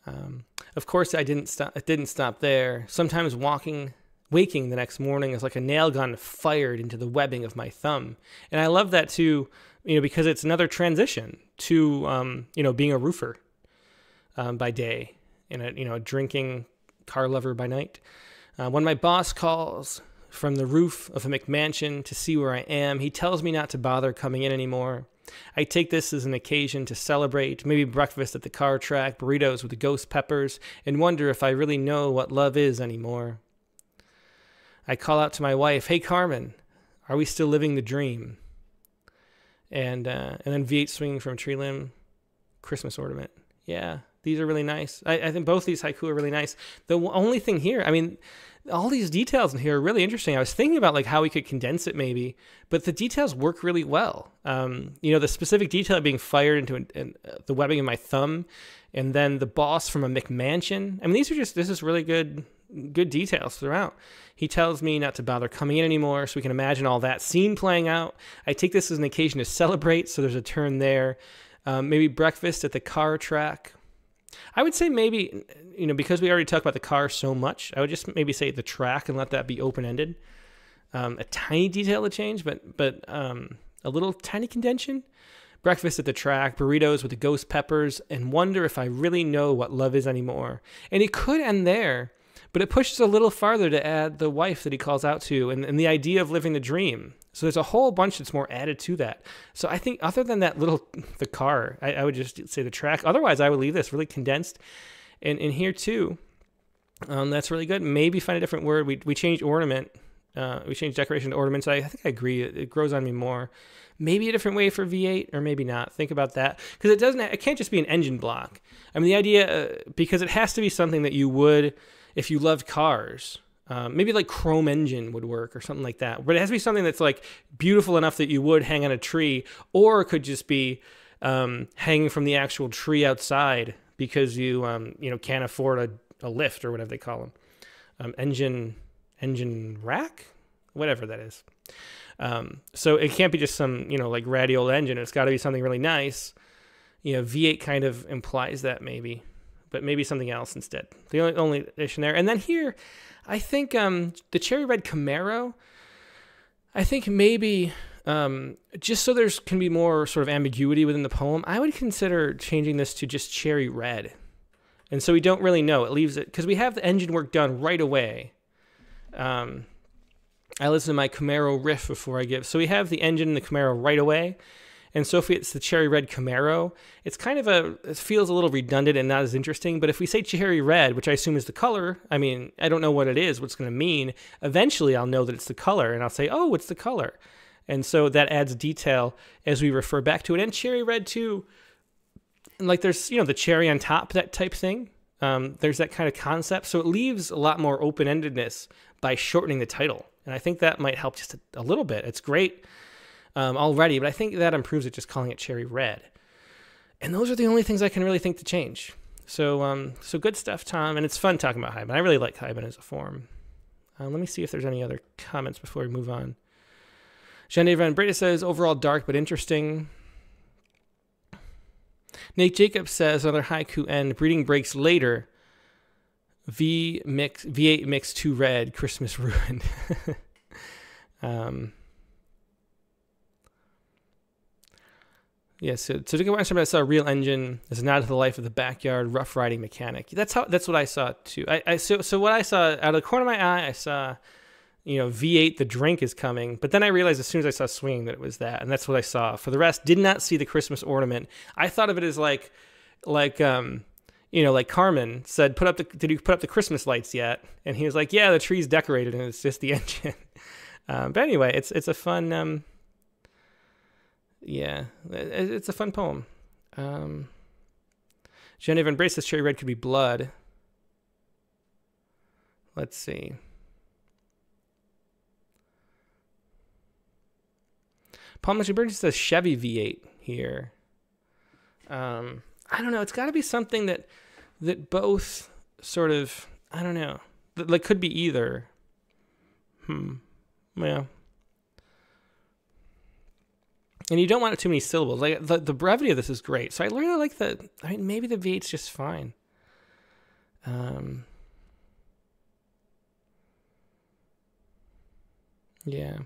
um, of course, I didn't stop. It didn't stop there. Sometimes walking, waking the next morning is like a nail gun fired into the webbing of my thumb, and I love that too. You know, because it's another transition to um, you know being a roofer um, by day and a you know a drinking car lover by night. Uh, when my boss calls from the roof of a McMansion to see where I am, he tells me not to bother coming in anymore. I take this as an occasion to celebrate, maybe breakfast at the car track, burritos with ghost peppers, and wonder if I really know what love is anymore. I call out to my wife, Hey Carmen, are we still living the dream? And, uh, and then V8 swinging from tree limb, Christmas ornament. Yeah, these are really nice. I, I think both these haiku are really nice. The only thing here, I mean, all these details in here are really interesting. I was thinking about like how we could condense it maybe, but the details work really well. Um, you know, the specific detail of being fired into an, an, uh, the webbing of my thumb, and then the boss from a McMansion. I mean, these are just this is really good good details throughout. He tells me not to bother coming in anymore, so we can imagine all that scene playing out. I take this as an occasion to celebrate, so there's a turn there. Um, maybe breakfast at the car track I would say maybe, you know, because we already talked about the car so much, I would just maybe say the track and let that be open ended. Um, a tiny detail to change, but but um, a little tiny contention. Breakfast at the track, burritos with the ghost peppers, and wonder if I really know what love is anymore. And it could end there, but it pushes a little farther to add the wife that he calls out to and, and the idea of living the dream. So there's a whole bunch that's more added to that. So I think other than that little [LAUGHS] the car, I, I would just say the track. Otherwise, I would leave this really condensed. And in here too, um, that's really good. Maybe find a different word. We we changed ornament. Uh, we change decoration to ornaments. I, I think I agree. It, it, grows on me more. Maybe a different way for V8, or maybe not. Think about that because it doesn't. It can't just be an engine block. I mean, the idea uh, because it has to be something that you would, if you loved cars, um, maybe like chrome engine would work or something like that. But it has to be something that's like beautiful enough that you would hang on a tree, or it could just be um, hanging from the actual tree outside because you um, you know can't afford a, a lift or whatever they call them. Um, engine engine rack, whatever that is. Um, so it can't be just some you know like ratty old engine. It's got to be something really nice. You know, V8 kind of implies that maybe, but maybe something else instead. The only only there, and then here I think um, the cherry red Camaro. I think maybe um, just so there's can be more sort of ambiguity within the poem, I would consider changing this to just cherry red, and so we don't really know. It leaves it because we have the engine work done right away. Um, I listen to my Camaro riff before I give. So we have the engine in the Camaro right away, and so if it's the cherry red Camaro, it's kind of a, it feels a little redundant and not as interesting. But if we say cherry red, which I assume is the color, I mean, I don't know what it is, what's going to mean. Eventually I'll know that it's the color and I'll say, oh, it's the color. And so that adds detail as we refer back to it. And cherry red too, And like there's, you know, the cherry on top, that type thing. Um, there's that kind of concept. So it leaves a lot more open endedness by shortening the title. And I think that might help just a, a little bit. It's great um, already, but I think that improves it just calling it cherry red. And those are the only things I can really think to change. So, um, so good stuff, Tom. And it's fun talking about Haibun. I really like Haibun as a form. Uh, let me see if there's any other comments before we move on. Jean Van Breda says, overall dark but interesting. Nate Jacobs says, another haiku end, breeding breaks later. V mix V8 mix two red, Christmas ruined. [LAUGHS] um, Yeah, so, so to go watch I saw a real engine is not to the life of the backyard rough riding mechanic. That's how that's what I saw too. I, I so so what I saw out of the corner of my eye, I saw, you know, V8 the drink is coming, but then I realized as soon as I saw swinging that it was that, and that's what I saw. For the rest, did not see the Christmas ornament. I thought of it as like, like um, you know, like Carmen said, put up the did you put up the Christmas lights yet? And he was like, yeah, the tree's decorated, and it's just the [LAUGHS] engine. um, but anyway, it's it's a fun um yeah, it's a fun poem. Um, Genevieve embrace this cherry red could be blood. Let's see. Palm Burton says Chevy V8 here. Um, I don't know. It's got to be something that that both sort of I don't know. That like could be either. Hmm. Yeah. And you don't want too many syllables. Like the, the brevity of this is great. So I really like the. I mean, maybe the V8's just fine. Um. Yeah.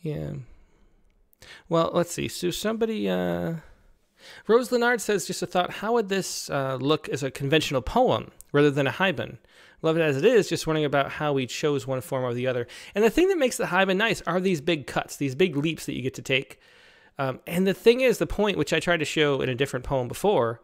Yeah. Well, let's see. So somebody, uh, Rose Leonard says, just a thought, how would this uh, look as a conventional poem rather than a haibun? Love it as it is, just wondering about how we chose one form or the other. And the thing that makes the haibun nice are these big cuts, these big leaps that you get to take. Um, and the thing is, the point, which I tried to show in a different poem before,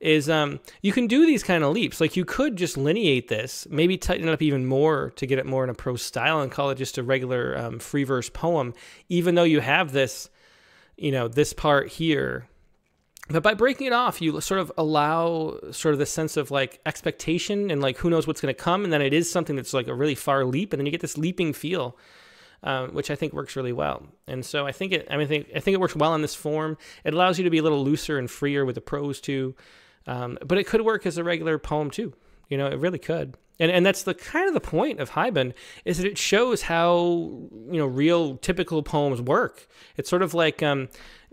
is um, you can do these kind of leaps. Like you could just lineate this, maybe tighten it up even more to get it more in a prose style and call it just a regular um, free verse poem, even though you have this, you know, this part here. But by breaking it off, you sort of allow sort of the sense of like expectation and like who knows what's going to come. And then it is something that's like a really far leap. And then you get this leaping feel. Um, which I think works really well. And so I think it. I mean, I think, I think it works well in this form. It allows you to be a little looser and freer with the prose too. Um, but it could work as a regular poem too. You know, it really could. And, and that's the kind of the point of haibun is that it shows how you know real typical poems work. It's sort of like um,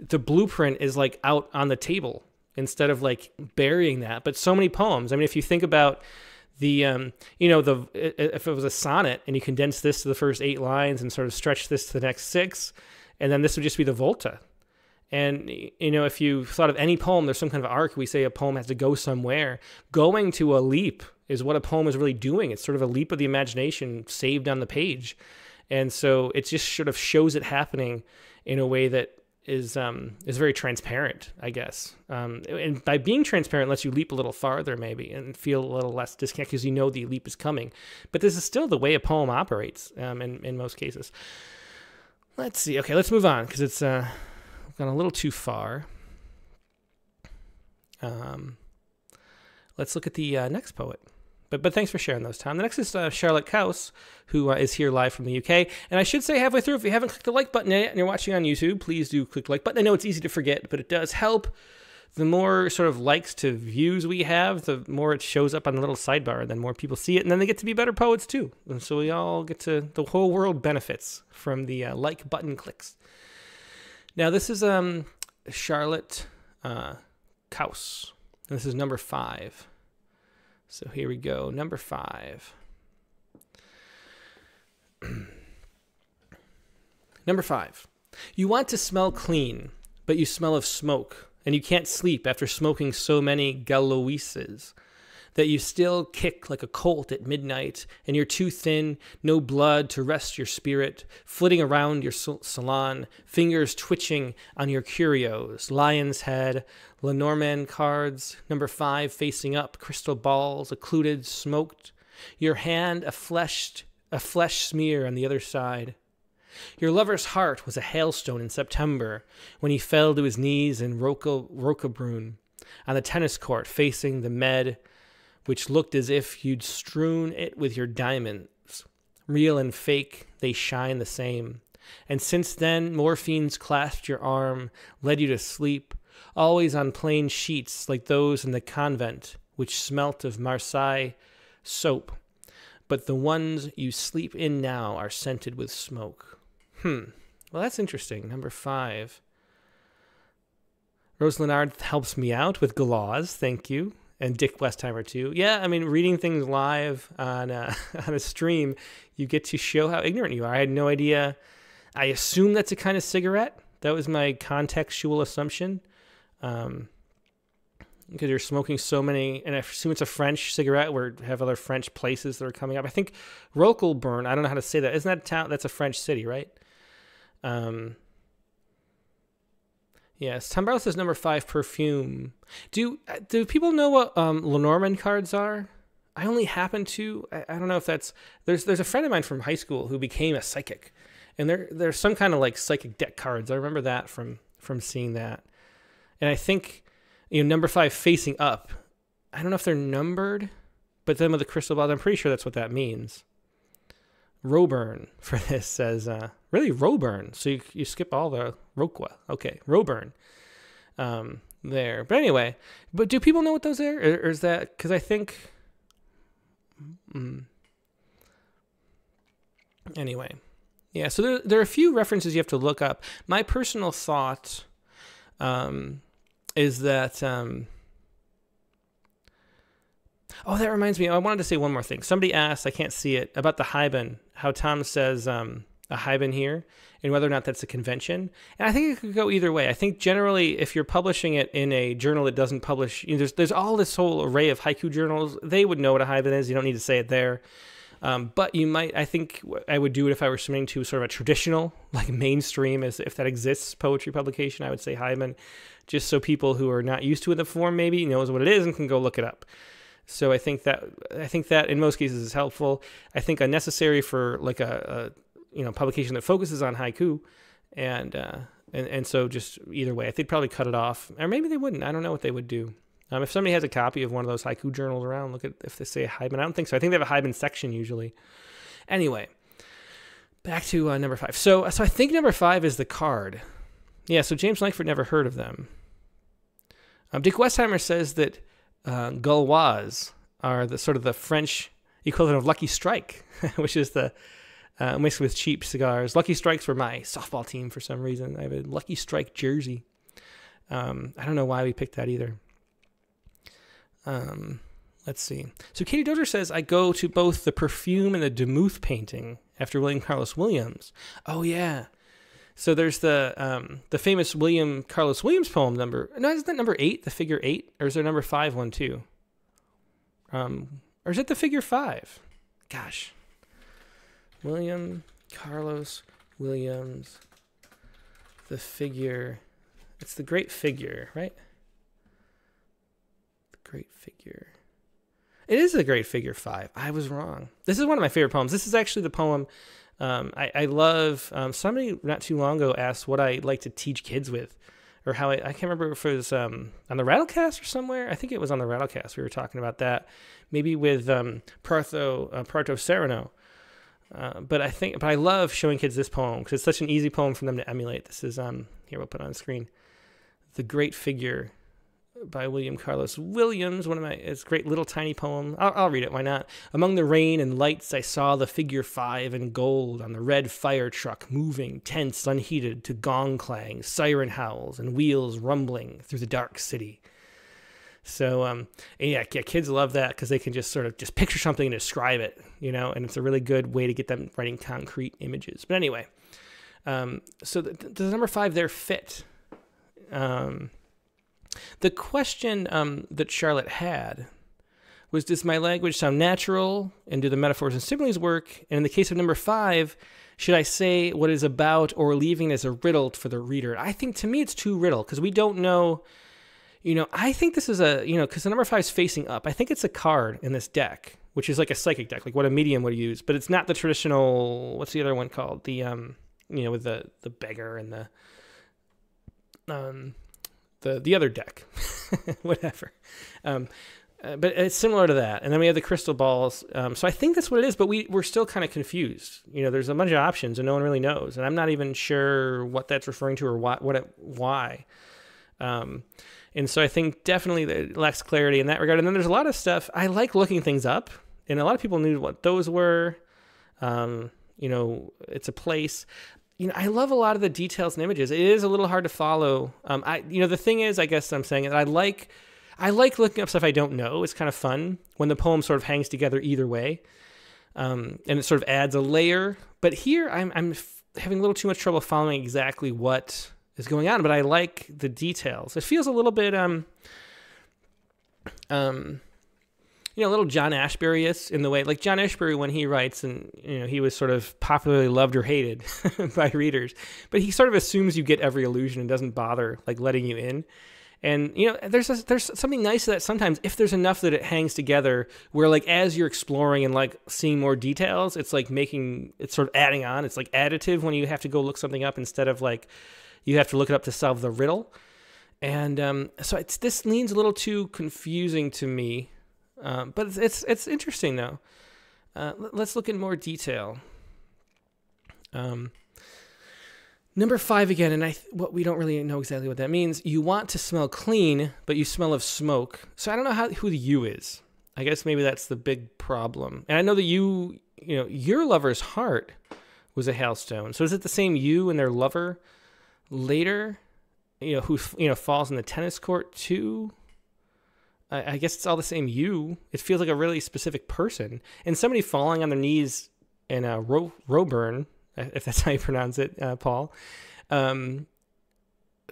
the blueprint is like out on the table instead of like burying that. But so many poems. I mean, if you think about the um, you know the if it was a sonnet and you condense this to the first eight lines and sort of stretch this to the next six, and then this would just be the volta. And you know, if you thought of any poem, there's some kind of arc. We say a poem has to go somewhere. Going to a leap is what a poem is really doing. It's sort of a leap of the imagination saved on the page, and so it just sort of shows it happening in a way that is um, is very transparent, I guess. Um, and by being transparent, lets you leap a little farther, maybe, and feel a little less disconnected because you know the leap is coming. But this is still the way a poem operates um, in in most cases. Let's see. Okay, let's move on because it's. Uh, gone a little too far. Um, let's look at the uh, next poet. But but thanks for sharing those, Tom. The next is uh, Charlotte Couse, who uh, is here live from the UK. And I should say halfway through, if you haven't clicked the like button yet and you're watching on YouTube, please do click the like button. I know it's easy to forget, but it does help. The more sort of likes to views we have, the more it shows up on the little sidebar. And then more people see it, and then they get to be better poets too. And so we all get to the whole world benefits from the uh, like button clicks. Now this is um Charlotte uh, Couse. This is number five. So here we go. Number five. [CLEARS THROAT] number five. You want to smell clean, but you smell of smoke, and you can't sleep after smoking so many Gauloises that you still kick like a colt at midnight, and you're too thin, no blood to rest your spirit, flitting around your salon, fingers twitching on your curios, lion's head, Lenormand cards, number five facing up, crystal balls, occluded, smoked, your hand a fleshed, a flesh smear on the other side. Your lover's heart was a hailstone in September when he fell to his knees in Roca, Roquebrune on the tennis court facing the Med which looked as if you'd strewn it with your diamonds. Real and fake, they shine the same. And since then, morphines clasped your arm, led you to sleep, always on plain sheets like those in the convent, which smelt of Marseille soap. But the ones you sleep in now are scented with smoke. Hmm. Well, that's interesting. Number five. Rose Leonard helps me out with Gauloises. Thank you and Dick Westheimer too. Yeah, I mean, reading things live on a, [LAUGHS] on a stream, you get to show how ignorant you are. I had no idea. I assume that's a kind of cigarette. That was my contextual assumption. Um, because you're smoking so many, and I assume it's a French cigarette. Where have other French places that are coming up. I think Roquebrune. I don't know how to say that. Isn't that a town? That's a French city, right? Um, Yes, Tom Barlow says number five perfume. Do do people know what um, Lenormand cards are? I only happen to I, I, don't know if that's there's there's a friend of mine from high school who became a psychic, and there there's some kind of like psychic deck cards. I remember that from from seeing that, and I think you know number five facing up. I don't know if they're numbered, but then with the crystal ball, I'm pretty sure that's what that means. Roburn [LAUGHS] for this says uh, really Roburn. So you you skip all the Roqua. Okay, Roburn. Um, there. But anyway, but do people know what those are, or, or is that because I think? Mm, anyway, yeah. So there there are a few references you have to look up. My personal thought, um, is that um. Oh, that reminds me. I wanted to say one more thing. Somebody asked, I can't see it, about the haibun. How Tom says um, a haibun here and whether or not that's a convention. And I think it could go either way. I think generally, if you're publishing it in a journal that doesn't publish, you know, there's there's all this whole array of haiku journals. They would know what a haibun is. You don't need to say it there. Um, but you might, I think I would do it if I were submitting to sort of a traditional, [LAUGHS] like mainstream, as if that exists, poetry publication. I would say haibun, just so people who are not used to it the form maybe knows what it is and can go look it up. So I think that I think that in most cases is helpful. I think unnecessary for like a, a you know publication that focuses on haiku, and uh, and and so just either way, I think probably cut it off, or maybe they wouldn't. I don't know what they would do. Um, if somebody has a copy of one of those haiku journals around, look at if they say haibun. I don't think so. I think they have a haibun section usually. Anyway, back to uh, number five. So so I think number five is the card. Yeah. So James Langford never heard of them. Um, Dick Westheimer says that uh, Gauloises are the sort of the French equivalent of Lucky Strike, [LAUGHS] which is the uh, mixed with cheap cigars. Lucky Strikes were my softball team for some reason. I have a Lucky Strike jersey. Um, I don't know why we picked that either. Um, let's see. So Katie Dozier says I go to both the perfume and the Demuth painting after William Carlos Williams. Oh yeah. So there's the um, the famous William Carlos Williams poem number. No, isn't that number eight? The figure eight, or is there number five one too? Um, or is it the figure five? Gosh, William Carlos Williams, the figure. It's the great figure, right? The great figure. It is the great figure five. I was wrong. This is one of my favorite poems. This is actually the poem um, I, I, love. Um, somebody not too long ago asked what I like to teach kids with, or how I, I can't remember if it was um, on the Rattlecast or somewhere. I think it was on the Rattlecast. We were talking about that, maybe with um, Partho uh, Sereno. Uh, but I think, but I love showing kids this poem because it's such an easy poem for them to emulate. This is um here we'll put on the screen, "The Great Figure" by William Carlos Williams. One of my it's great little tiny poem. I'll, I'll read it. Why not? Among the rain and lights, I saw the figure five in gold on the red fire truck, moving tense, unheeded to gong clang, siren howls, and wheels rumbling through the dark city. So um, yeah, yeah, kids love that because they can just sort of just picture something and describe it, you know, and it's a really good way to get them writing concrete images. But anyway, um, so the, the, number five there fit. Um, the question um, that Charlotte had was Does my language sound natural? And do the metaphors and similes work? And in the case of number five, should I say what is about or leaving as a riddle for the reader? I think to me it's too riddle because we don't know you know, I think this is a, you know, because the number five is facing up. I think it's a card in this deck, which is like a psychic deck, like what a medium would use, but it's not the traditional. What's the other one called? The um, you know, with the the beggar and the um, the the other deck, [LAUGHS] whatever. Um, uh, but it's similar to that. And then we have the crystal balls. Um, so I think that's what it is, but we, we're still kind of confused. You know, there's a bunch of options and no one really knows. And I'm not even sure what that's referring to or why, what it, why. Um, and so I think definitely it lacks clarity in that regard. And then there's a lot of stuff. I like looking things up, and a lot of people knew what those were. Um, you know, it's a place. You know, I love a lot of the details and images. It is a little hard to follow. Um, I, you know, the thing is, I guess I'm saying that I like, I like looking up stuff I don't know. It's kind of fun when the poem sort of hangs together either way, um, and it sort of adds a layer. But here, I'm, I'm having a little too much trouble following exactly what is going on, but I like the details. It feels a little bit um um you know, a little John Ashbery-ish in the way, like John Ashbery when he writes, and you know, he was sort of popularly loved or hated [LAUGHS] by readers, but he sort of assumes you get every illusion and doesn't bother like letting you in. And you know, there's a, there's something nice to that sometimes if there's enough that it hangs together where like as you're exploring and like seeing more details, it's like making it's sort of adding on. It's like additive when you have to go look something up instead of like you have to look it up to solve the riddle. And um, so it's this leans a little too confusing to me, um, but it's, it's, it's interesting though. Uh, let's look in more detail. Um, Number five again, and I what we don't really know exactly what that means. You want to smell clean, but you smell of smoke. So I don't know how who the you is. I guess maybe that's the big problem. And I know that you, you know, your lover's heart was a hailstone. So is it the same you and their lover later? You know, who you know falls in the tennis court too? I, I guess it's all the same you. It feels like a really specific person, and somebody falling on their knees in a row Roeburn [LAUGHS] if that's how you pronounce it, uh, Paul, um,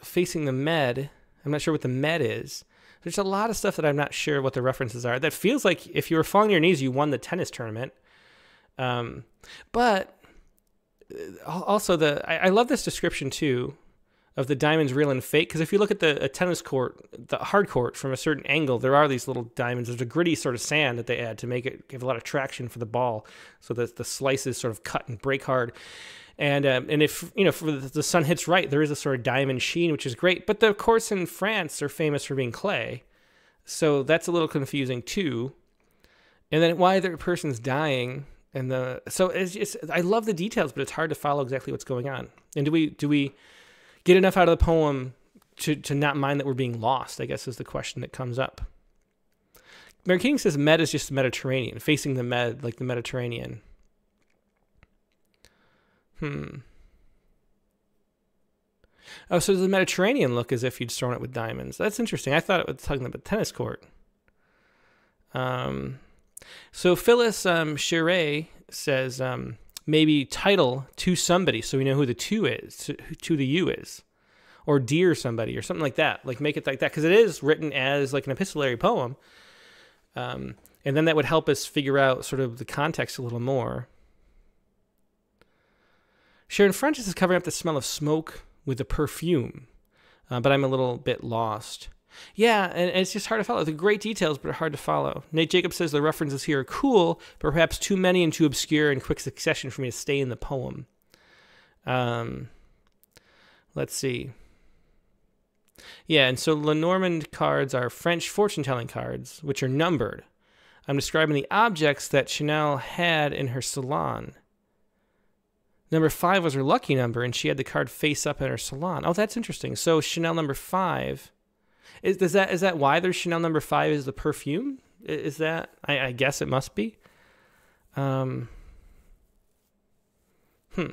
facing the med. I'm not sure what the med is. There's a lot of stuff that I'm not sure what the references are. That feels like if you were falling on your knees, you won the tennis tournament. Um, but uh, also the I, I, love this description too of the diamonds real and fake because if you look at the tennis court, the hard court from a certain angle, there are these little diamonds. There's a gritty sort of sand that they add to make it give a lot of traction for the ball, so that the slices sort of cut and break hard. And um, and if you know if the sun hits right, there is a sort of diamond sheen, which is great. But the courts in France are famous for being clay, so that's a little confusing too. And then why the person's dying and the so it's, it's I love the details, but it's hard to follow exactly what's going on. And do we do we get enough out of the poem to, to not mind that we're being lost, I guess is the question that comes up. Mary King says Med is just the Mediterranean, facing the Med like the Mediterranean. Hmm. Oh, so does the Mediterranean look as if you'd thrown it with diamonds. That's interesting. I thought it was talking about tennis court. Um, so Phyllis um, says um, maybe title to somebody so we know who the two is, to, to the you is, or dear somebody or something like that. Like make it like that because it is written as like an epistolary poem. Um, and then that would help us figure out sort of the context a little more. Sharon Francis is covering up the smell of smoke with the perfume, uh, but I'm a little bit lost. Yeah, and it's just hard to follow. The great details, but hard to follow. Nate Jacobs says the references here are cool, but perhaps too many and too obscure in quick succession for me to stay in the poem. Um, let's see. Yeah, and so Lenormand cards are French fortune telling cards, which are numbered. I'm describing the objects that Chanel had in her salon. Number five was her lucky number, and she had the card face up in her salon. Oh, that's interesting. So Chanel number five is, is that is that why there's Chanel number five is the perfume? Is that I, I guess it must be. Um. Hmm.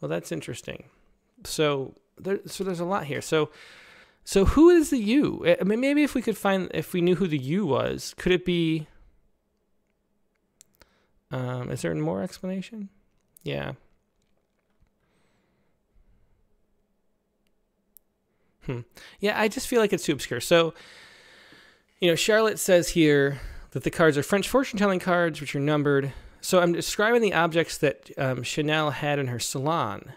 Well, that's interesting. So there, so there's a lot here. So, so who is the you? I mean, maybe if we could find, if we knew who the you was, could it be? Um, is there more explanation? Yeah. Hmm. Yeah, I just feel like it's too obscure. So, you know, Charlotte says here that the cards are French fortune telling cards, which are numbered. So I'm describing the objects that um, Chanel had in her salon.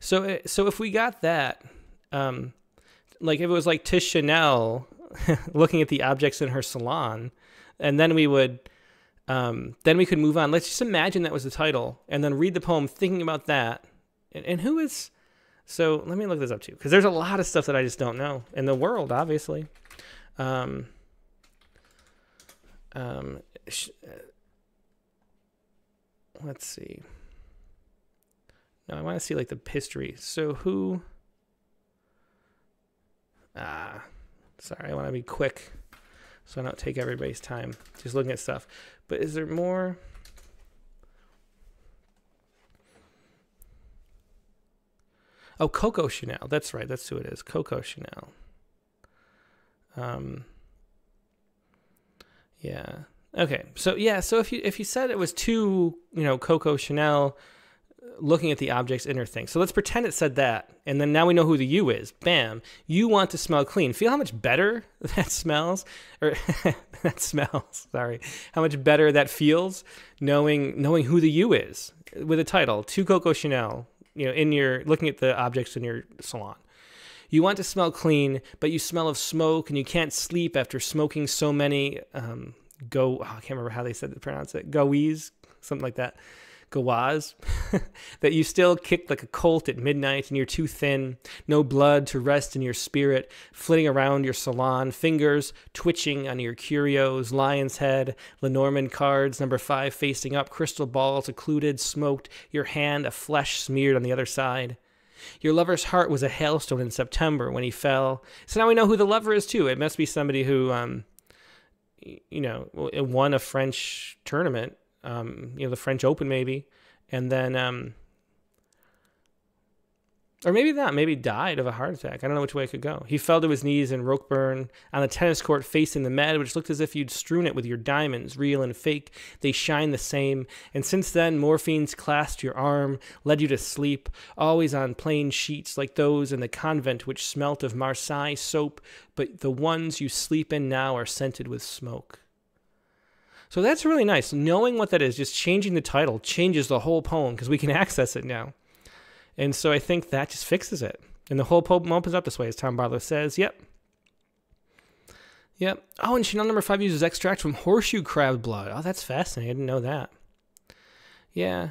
So, eh, so if we got that, um, like if it was like to Chanel [LAUGHS] looking at the objects in her salon, and then we would, um, then we could move on. Let's just imagine that was the title, and then read the poem thinking about that. And, and who is so let me look this up too, because there's a lot of stuff that I just don't know in the world, obviously. Um, um, uh, let's see. No, I want to see like the history. So who? Ah, sorry, I want to be quick, so I don't take everybody's time just looking at stuff. But is there more? Oh, Coco Chanel. That's right. That's who it is. Coco Chanel. Um. Yeah. Okay. So yeah. So if you if you said it was two, you know, Coco Chanel looking at the objects inner thing. So let's pretend it said that, and then now we know who the you is. Bam. You want to smell clean. Feel how much better [LAUGHS] that smells, or [LAUGHS] that smells. [LAUGHS] Sorry, how much better that feels knowing knowing who the you is with a title. Two Coco Chanel you know in your looking at the objects in your salon You want to smell clean, but you smell of smoke and you can't sleep after smoking so many um, go. Oh, I can't remember how they said to pronounce it. Goees, something like that. Gawaz, [LAUGHS] that you still kick like a colt at midnight and you're too thin, no blood to rest in your spirit, flitting around your salon, fingers twitching on your curios, lion's head, Lenormand cards, number five facing up, crystal balls occluded, smoked, your hand a flesh smeared on the other side. Your lover's heart was a hailstone in September when he fell. So now we know who the lover is too. It must be somebody who, um, you know, won a French tournament um, you know, the French Open maybe, and then, um, or maybe that, maybe died of a heart attack. I don't know which way it could go. He fell to his knees in Roquebrune on the tennis court facing the med, which looked as if you'd strewn it with your diamonds, real and fake. They shine the same. And since then, morphine's clasped your arm, led you to sleep, always on plain sheets like those in the convent which smelt of Marseille soap, but the ones you sleep in now are scented with smoke. So that's really nice. Knowing what that is, just changing the title changes the whole poem because we can [LAUGHS] access it now. And so I think that just fixes it. And the whole poem opens up this way, as Tom Barlow says. Yep. Yep. Oh, and Chanel number five uses extract from horseshoe crab blood. Oh, that's fascinating. I didn't know that. Yeah.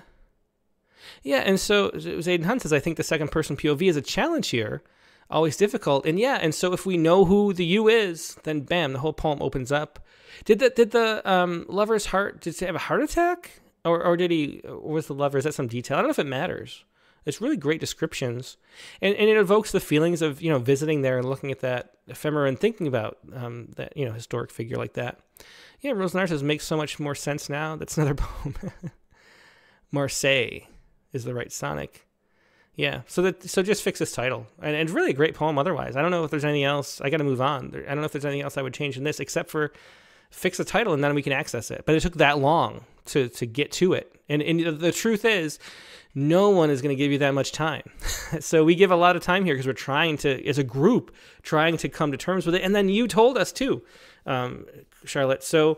Yeah, and so Zayden Hunt says, I think the second person POV is a challenge here always difficult. And yeah, and so if we know who the you is, then bam, the whole poem opens up. Did the did the um, lover's heart did he have a heart attack, or or did he was the lover? Is that some detail? I don't know if it matters. It's really great descriptions, and and it evokes the feelings of you know visiting there and looking at that ephemera and thinking about um, that you know historic figure like that. Yeah, Rose says makes so much more sense now. That's another [LAUGHS] poem. Marseille is the right sonic. Yeah. So that so just fix this title, and it's really a great poem. Otherwise, I don't know if there's anything else. I got to move on. I don't know if there's anything else I would change in this except for fix the title, and then we can access it. But it took that long to to get to it, and and the truth is, no one is going to give you that much time. [LAUGHS] so we give a lot of time here because we're trying to, as a group, trying to come to terms with it. And then you told us too, um, Charlotte. So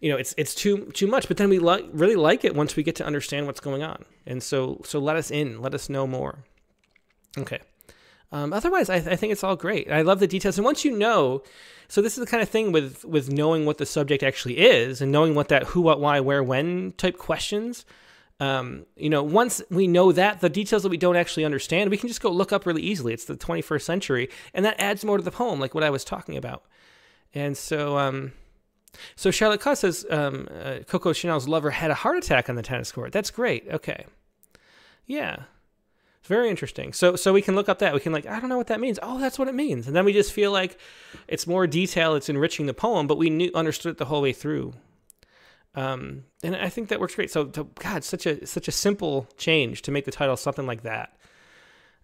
you know it's it's too too much but then we like really like it once we get to understand what's going on and so so let us in let us know more okay um, otherwise I, I think it's all great i love the details and once you know so this is the kind of thing with with knowing what the subject actually is and knowing what that who what why where when type questions um, you know once we know that the details that we don't actually understand we can just go look up really easily it's the 21st century and that adds more to the poem like what i was talking about and so um, so Charlotte Couse says um, uh, Coco Chanel's lover had a heart attack on the tennis court. That's great. Okay. Yeah. It's very interesting. So so we can look up that. We can like, I don't know what that means. Oh, that's what it means. And then we just feel like it's more detail, it's enriching the poem, but we knew understood it the whole way through. Um, and I think that works great. So to, God, such a such a simple change to make the title something like that.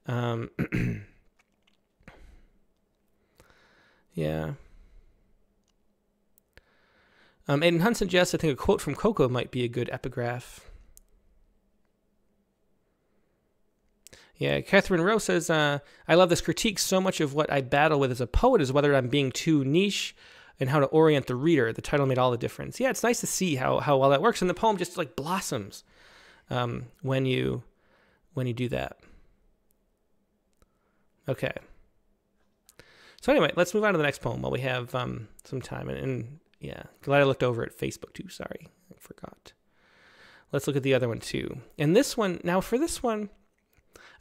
Um, [CLEARS THROAT] yeah. Um, Aiden Hunt suggests, I think a quote from Coco might be a good epigraph. Yeah, Catherine Rowe says, uh, I love this critique. So much of what I battle with as a poet is whether I'm being too niche and how to orient the reader. The title made all the difference. Yeah, it's nice to see how, how well that works. And the poem just like blossoms um, when you when you do that. Okay. So anyway, let's move on to the next poem while we have um, some time. And, and yeah, glad I looked over at Facebook too. Sorry, I forgot. Let's look at the other one too. And this one, now for this one,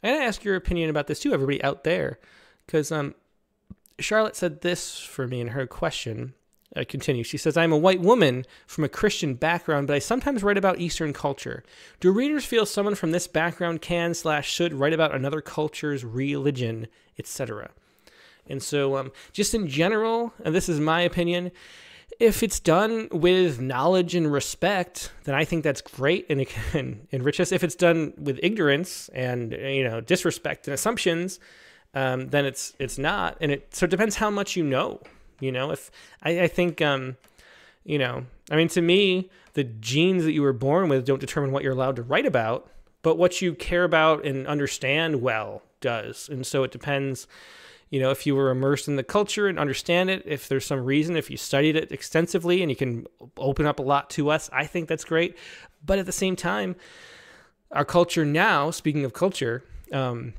I'm gonna ask your opinion about this too, everybody out there, because um, Charlotte said this for me in her question. I continue. She says, I'm a white woman from a Christian background, but I sometimes write about Eastern culture. Do readers feel someone from this background can slash should write about another culture's religion, etc.? And so, um, just in general, and this is my opinion, if it's done with knowledge and respect, then I think that's great and it can [LAUGHS] enrich us. If it's done with ignorance and you know disrespect and assumptions, um, then it's it's not. And it so it depends how much you know. You know, if I, I think um, you know, I mean, to me, the genes that you were born with don't determine what you're allowed to write about, but what you care about and understand well does. And so it depends you know, if you were immersed in the culture and understand it, if there's some reason, if you studied it extensively and you can open up a lot to us, I think that's great. But at the same time, our culture now, speaking of culture, um,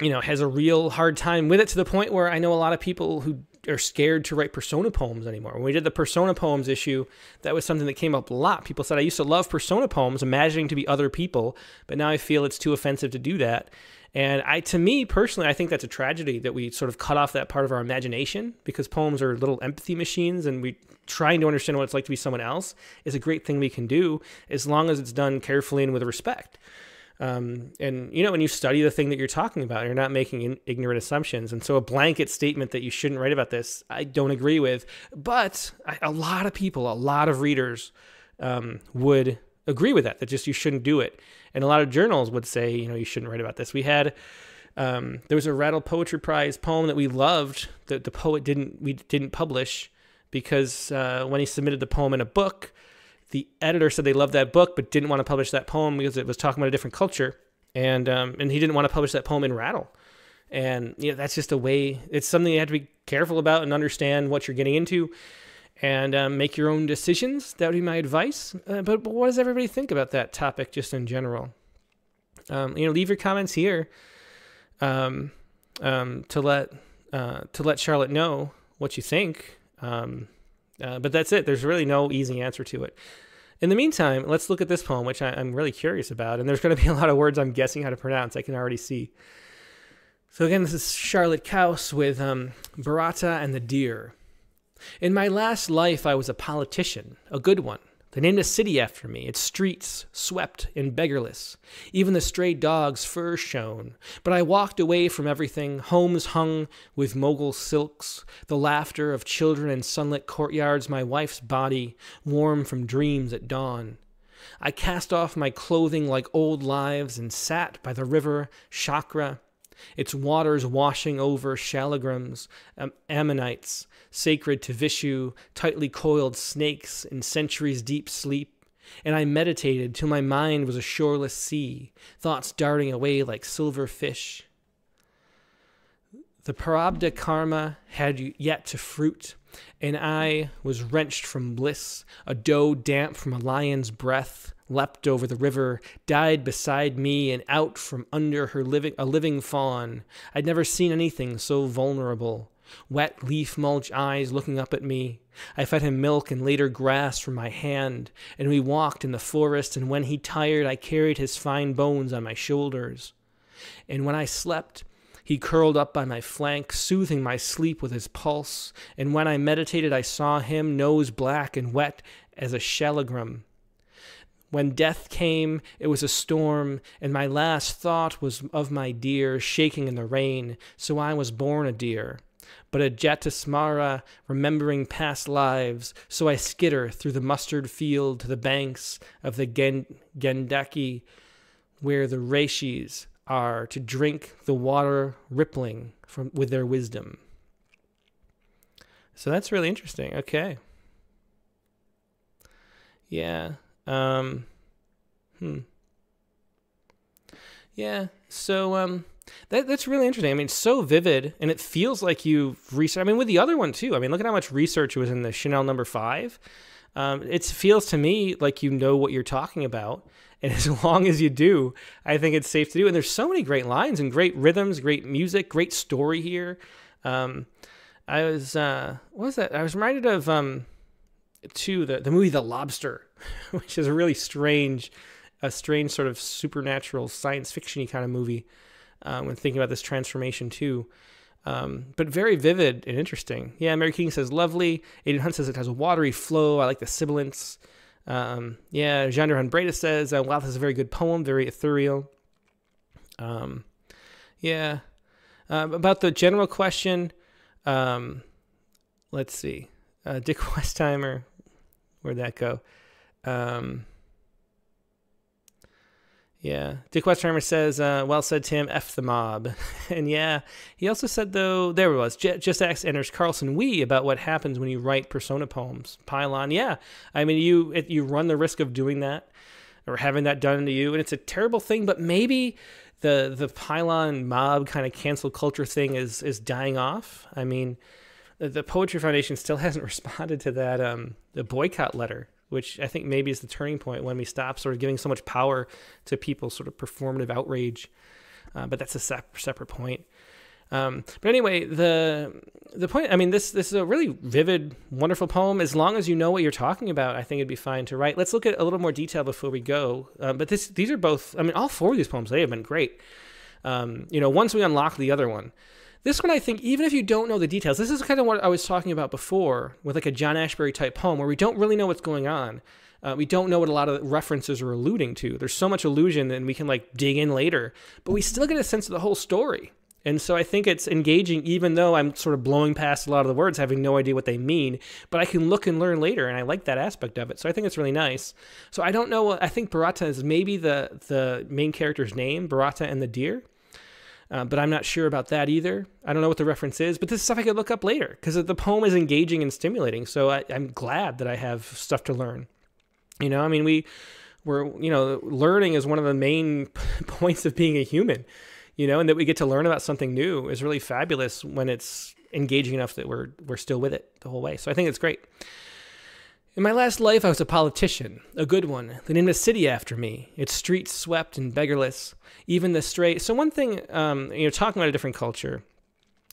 you know, has a real hard time with it to the point where I know a lot of people who are scared to write persona poems anymore. When we did the persona poems issue, that was something that came up a lot. People said I used to love persona poems, imagining to be other people, but now I feel it's too offensive to do that. And I, to me personally, I think that's a tragedy that we sort of cut off that part of our imagination because poems are little empathy machines, and we trying to understand what it's like to be someone else is a great thing we can do as long as it's done carefully and with respect. Um, and you know, when you study the thing that you're talking about, you're not making in- ignorant assumptions. And so, a blanket statement that you shouldn't write about this, I don't agree with. But I, a lot of people, a lot of readers, um, would agree with that. That just you shouldn't do it. And a lot of journals would say, you know, you shouldn't write about this. We had um, there was a Rattle Poetry Prize poem that we loved that the poet didn't we didn't publish because uh, when he submitted the poem in a book the editor said they loved that book but didn't want to publish that poem because it was talking about a different culture, and um, and he didn't want to publish that poem in Rattle. And you know that's just a way. It's something you have to be careful about and understand what you're getting into, and um, make your own decisions. That would be my advice. Uh, but, but, what does everybody think about that topic, just in general? Um, you know, leave your comments here um, um, to let uh, to let Charlotte know what you think. Um, uh, but that's it. There's really no easy answer to it. In the meantime, let's look at this poem, which I, am really curious about. And there's going to be a lot of words I'm guessing how to pronounce. I can already see. So again, this is Charlotte Couse with um, Bharata and the Deer. In my last life, I was a politician, a good one. They named a city after me, its streets swept and beggarless. Even the stray dog's fur shone. But I walked away from everything, homes hung with mogul silks, the laughter of children in sunlit courtyards, my wife's body, warm from dreams at dawn. I cast off my clothing like old lives and sat by the river Chakra, its waters washing over shalagrams, ammonites, sacred to Vishnu, tightly coiled snakes in centuries deep sleep. And I meditated till my mind was a shoreless sea, thoughts darting away like silver fish. The Prarabdha karma had yet to fruit, and I was wrenched from bliss, a doe damp from a lion's breath, leapt over the river, died beside me, and out from under her living a living fawn. I'd never seen anything so vulnerable. Wet leaf mulch eyes looking up at me. I fed him milk and later grass from my hand, and we walked in the forest, and when he tired, I carried his fine bones on my shoulders. And when I slept, he curled up by my flank, soothing my sleep with his pulse, and when I meditated, I saw him, nose black and wet as a shalagram. When death came, it was a storm, and my last thought was of my deer shaking in the rain, so I was born a deer. But a Jatismara, remembering past lives, so I skitter through the mustard field to the banks of the Gen- Gendaki, where the Rishis are to drink the water rippling from with their wisdom. So that's really interesting. Okay. Yeah. Um, hmm. Yeah. So um, that that's really interesting. I mean, so vivid, and it feels like you've researched. I mean, with the other one too. I mean, look at how much research was in the Chanel Number Five. Um, it feels to me like you know what you're talking about. And [LAUGHS] as long as you do, I think it's safe to do. And there's so many great lines and great rhythms, great music, great story here. Um, I was, uh, what was that? I was reminded of um, to the the movie The Lobster, [LAUGHS] which is a really strange, a strange sort of supernatural science fictiony kind of movie. When thinking about this transformation too, um, but very vivid and interesting. Yeah, Mary King says lovely. Aiden Hunt says it has a watery flow. I like the sibilants. Um, yeah, Jandra Breda says, uh, wow, this is a very good poem, very ethereal. Um, yeah. Uh, about the general question, um, let's see. Uh, Dick [LAUGHS] Westheimer, Where'd that go? Um, yeah. Dick Westheimer says, uh, well said, Tim, F the mob. [LAUGHS] and yeah, he also said, though, there it was, J- Just X Anders Carlson Wee about what happens when you write persona poems. Pylon, yeah. I mean, you it, you run the risk of doing that or having that done to you, and it's a terrible thing, but maybe the the pylon mob kind of cancel culture thing is is dying off. I mean, the Poetry Foundation still [LAUGHS] hasn't [LAUGHS] responded to that um, the boycott letter, which I think maybe is the turning point when we stop sort of giving so much power to people's sort of performative outrage. uh, but that's a sep- separate point. Um, but anyway, the the point. I mean, this this is a really vivid, wonderful poem. As long as you know what you're talking about, I think it'd be fine to write. Let's look at a little more detail before we go. Uh, but this these are both. I mean, all four of these poems they have been great. Um, you know, once we unlock the other one. This one, I think, even if you don't know the details, this is kind of what I was talking about before with like a John Ashbery type poem where we don't really know what's going on. Uh, we don't know what a lot of the references are alluding to. There's so much illusion, and we can like dig in later, but we still get a sense of the whole story. And so I think it's engaging, even though I'm sort of blowing past a lot of the words, having no idea what they mean, but I can look and learn later, and I like that aspect of it. So I think it's really nice. So I don't know. I think Bharata is maybe the the main character's name, Bharata and the deer. Uh, but I'm not sure about that either. I don't know what the reference is, but this is stuff I could look up later because the poem is engaging and stimulating. So I, I'm glad that I have stuff to learn. You know, I mean, we we're you know, learning is one of the main [LAUGHS] points of being a human you know, and that we get to learn about something new is really fabulous when it's engaging enough that we're we're still with it the whole way. So I think it's great. In my last life, I was a politician, a good one. They named a city after me. Its streets swept and beggarless. Even the stray. So one thing, um, you know, talking about a different culture,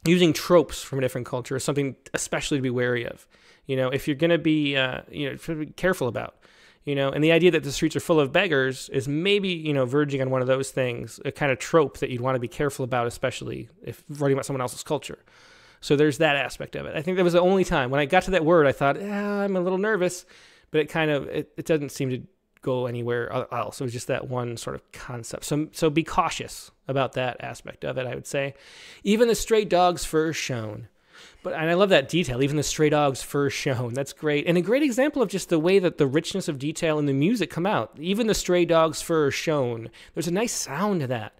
using tropes from a different culture is something especially to be wary of. You know, if you're going to be, uh, you know, be careful about you know and the idea that the streets are full of beggars is maybe you know verging on one of those things a kind of trope that you'd want to be careful about especially if writing about someone else's culture so there's that aspect of it i think that was the only time when i got to that word i thought yeah, i'm a little nervous but it kind of it, it doesn't seem to go anywhere else it was just that one sort of concept so so be cautious about that aspect of it i would say even the stray dog's fur shown. but and I love that detail, even the stray dog's fur shown. That's great. And a great example of just the way that the richness of detail in the music come out. Even the stray dog's fur shown. There's a nice sound to that.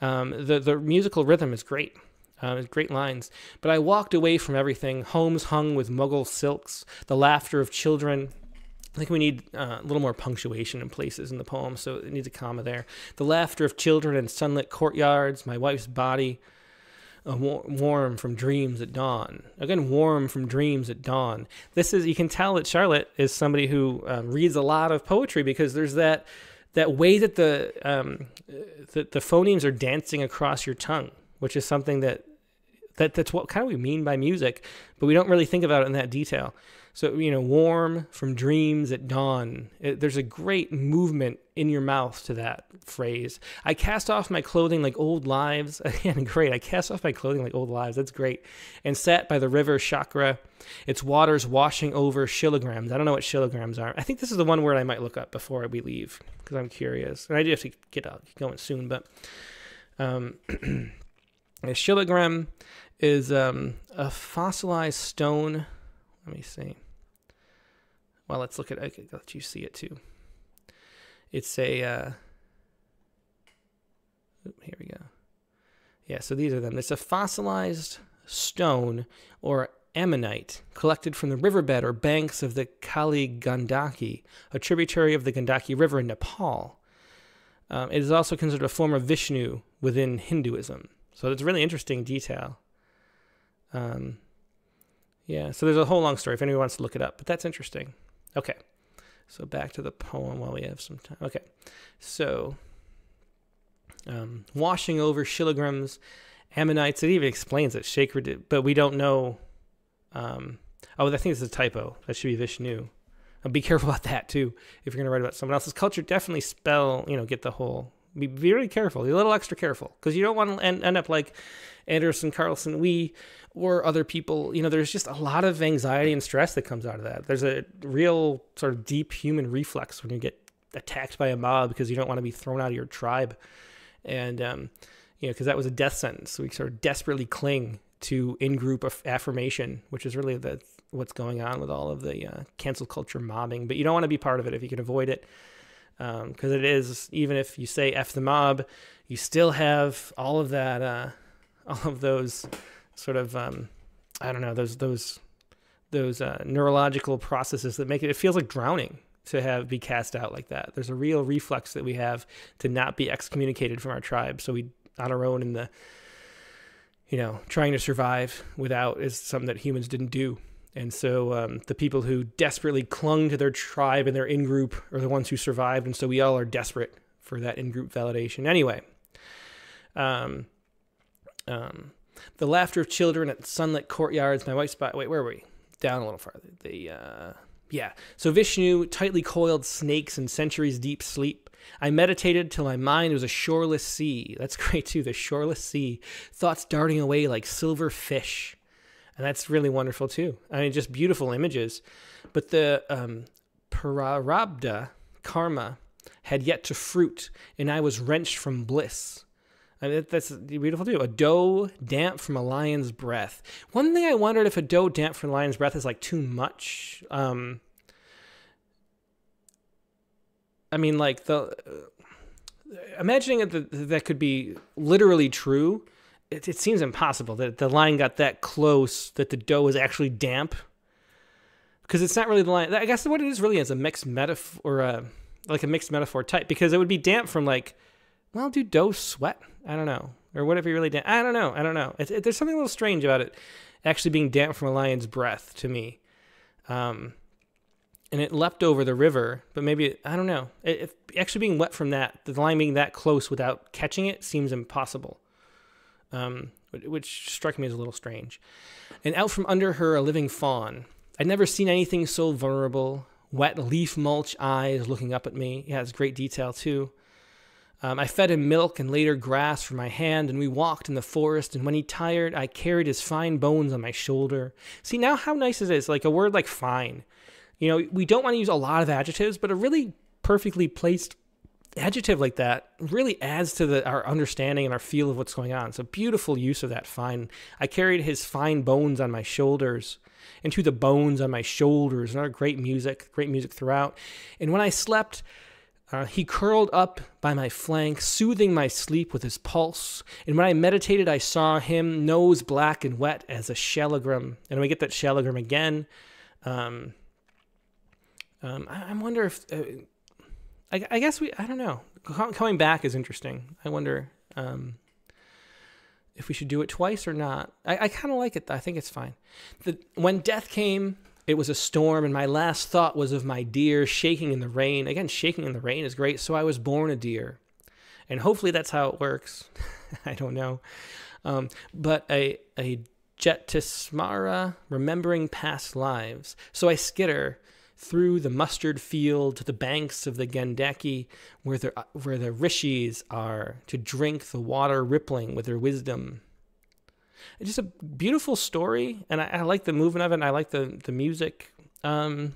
Um, the the musical rhythm is great. Uh, great lines. But I walked away from everything. Homes hung with Mughal silks, the laughter of children. I think we need uh, a little more punctuation in places in the poem, so it needs a comma there. The laughter of children in sunlit courtyards, my wife's body, warm from dreams at dawn. Again, warm from dreams at dawn. This is you can tell that Charlotte is somebody who um, reads a lot of poetry because there's that that way that the um, the, the phonemes are dancing across your tongue, which is something that that that's what kind of we mean by music, but we don't really think about it in that detail. So, you know, warm from dreams at dawn. It, there's a great movement in your mouth to that phrase. I cast off my clothing like old lives. [LAUGHS] Again, great. I cast off my clothing like old lives. That's great. And sat by the river Chakra, its waters washing over shilograms. I don't know what shilograms are. I think this is the one word I might look up before we leave because I'm curious. And I do have to get out, going soon, but um, [CLEARS THROAT] a shilogram is um, a fossilized stone let me see. Well, let's look at it. Let you see it too. It's a. Uh, here we go. Yeah, so these are them. It's a fossilized stone or ammonite collected from the riverbed or banks of the Kali Gandaki, a tributary of the Gandaki River in Nepal. Um, it is also considered a form of Vishnu within Hinduism. So it's a really interesting detail. Um, yeah, so there's a whole long story if anyone wants to look it up, but that's interesting. Okay, so back to the poem while we have some time. Okay, so um, washing over Shilligram's ammonites. It even explains it, sacred, but we don't know. Um, oh, I think it's a typo. That should be Vishnu. Uh, be careful about that too. If you're going to write about someone else's culture, definitely spell, you know, get the whole. Be very careful. Be a little extra careful because you don't want to end, end up like Anders Carlson Wee or other people. You know, there's just a lot of anxiety and stress that comes out of that. There's a real sort of deep human reflex when you get attacked by a mob because you don't want to be thrown out of your tribe. And, um, you know, because that was a death sentence. So we sort of desperately cling to in-group affirmation, which is really the what's going on with all of the uh, cancel culture mobbing. But you don't want to be part of it if you can avoid it, because um, it is even if you say "f the mob," you still have all of that, uh, [LAUGHS] all of those sort of um, I don't know those those those uh, neurological processes that make it it feels like drowning to have be cast out like that. There's a real reflex that we have to not be excommunicated from our tribe, so we on our own in the you know trying to survive without is something that humans didn't do. And so um, the people who desperately clung to their tribe and their in group are the ones who survived, and so we all are desperate for that in group validation. Anyway, Um, um, the laughter of children at sunlit courtyards. My white spot. Wait, where were we? Down a little farther. The uh, yeah. So Vishnu, tightly coiled snakes in centuries deep sleep. I meditated till my mind was a shoreless sea. That's [LAUGHS] great too. The shoreless sea. Thoughts darting away like silver fish. And that's really wonderful too. I mean, just beautiful images. But the um, Prarabdha karma had yet to fruit, and I was wrenched from bliss. I mean, that's beautiful too. A doe damp from a lion's breath. One thing I wondered if a doe damp from a lion's breath is like too much. Um, I mean, like the uh, imagining that that could be literally true. It, it seems impossible that the line got that close that the doe was actually damp. Because it's not really the line. I guess what it is really is a mixed metaphor, or a, like a mixed metaphor type. Because it would be damp from like, well, do doe sweat? I don't know, or whatever you really damp? I don't know. I don't know. It, it, there's something a little strange about it, actually being damp from a lion's breath to me. Um, and it leapt over the river, but maybe I don't know. Actually being wet from that, the line being that close without catching it seems impossible. Um, which struck me as a little strange. And out from under her, a living fawn. I'd never seen anything so vulnerable. Wet leaf mulch eyes looking up at me. He has great detail too. Um, I fed him milk and later grass from my hand, and we walked in the forest. And when he tired, I carried his fine bones on my shoulder. See now how nice it is, like a word like fine. You know, we don't want to use a lot of adjectives, but a really perfectly placed adjective like that really adds to the, our understanding and our feel of what's going on. So beautiful use of that fine. I carried his fine bones on my shoulders and into the bones on my shoulders. Another great music, great music throughout. And when I slept, uh, he curled up by my flank, soothing my sleep with his pulse. And when I meditated, I saw him nose black and wet as a shalagram. And we get that shalagram again. Um, um, I, I, wonder if, uh, I, I, guess we, I don't know. Coming back is interesting. I wonder um, if we should do it twice or not. I, I kind of like it. I think it's fine. The, when death came, it was a storm, and my last thought was of my deer shaking in the rain. Again, shaking in the rain is great. So I was born a deer. And hopefully that's how it works. [LAUGHS] I don't know. Um, but a, a jatismara, remembering past lives. So I skitter through the mustard field to the banks of the Gandaki, where the, where the rishis are, to drink the water rippling with their wisdom. It's just a beautiful story, and I, I like the movement of it, and I like the, the music. Um,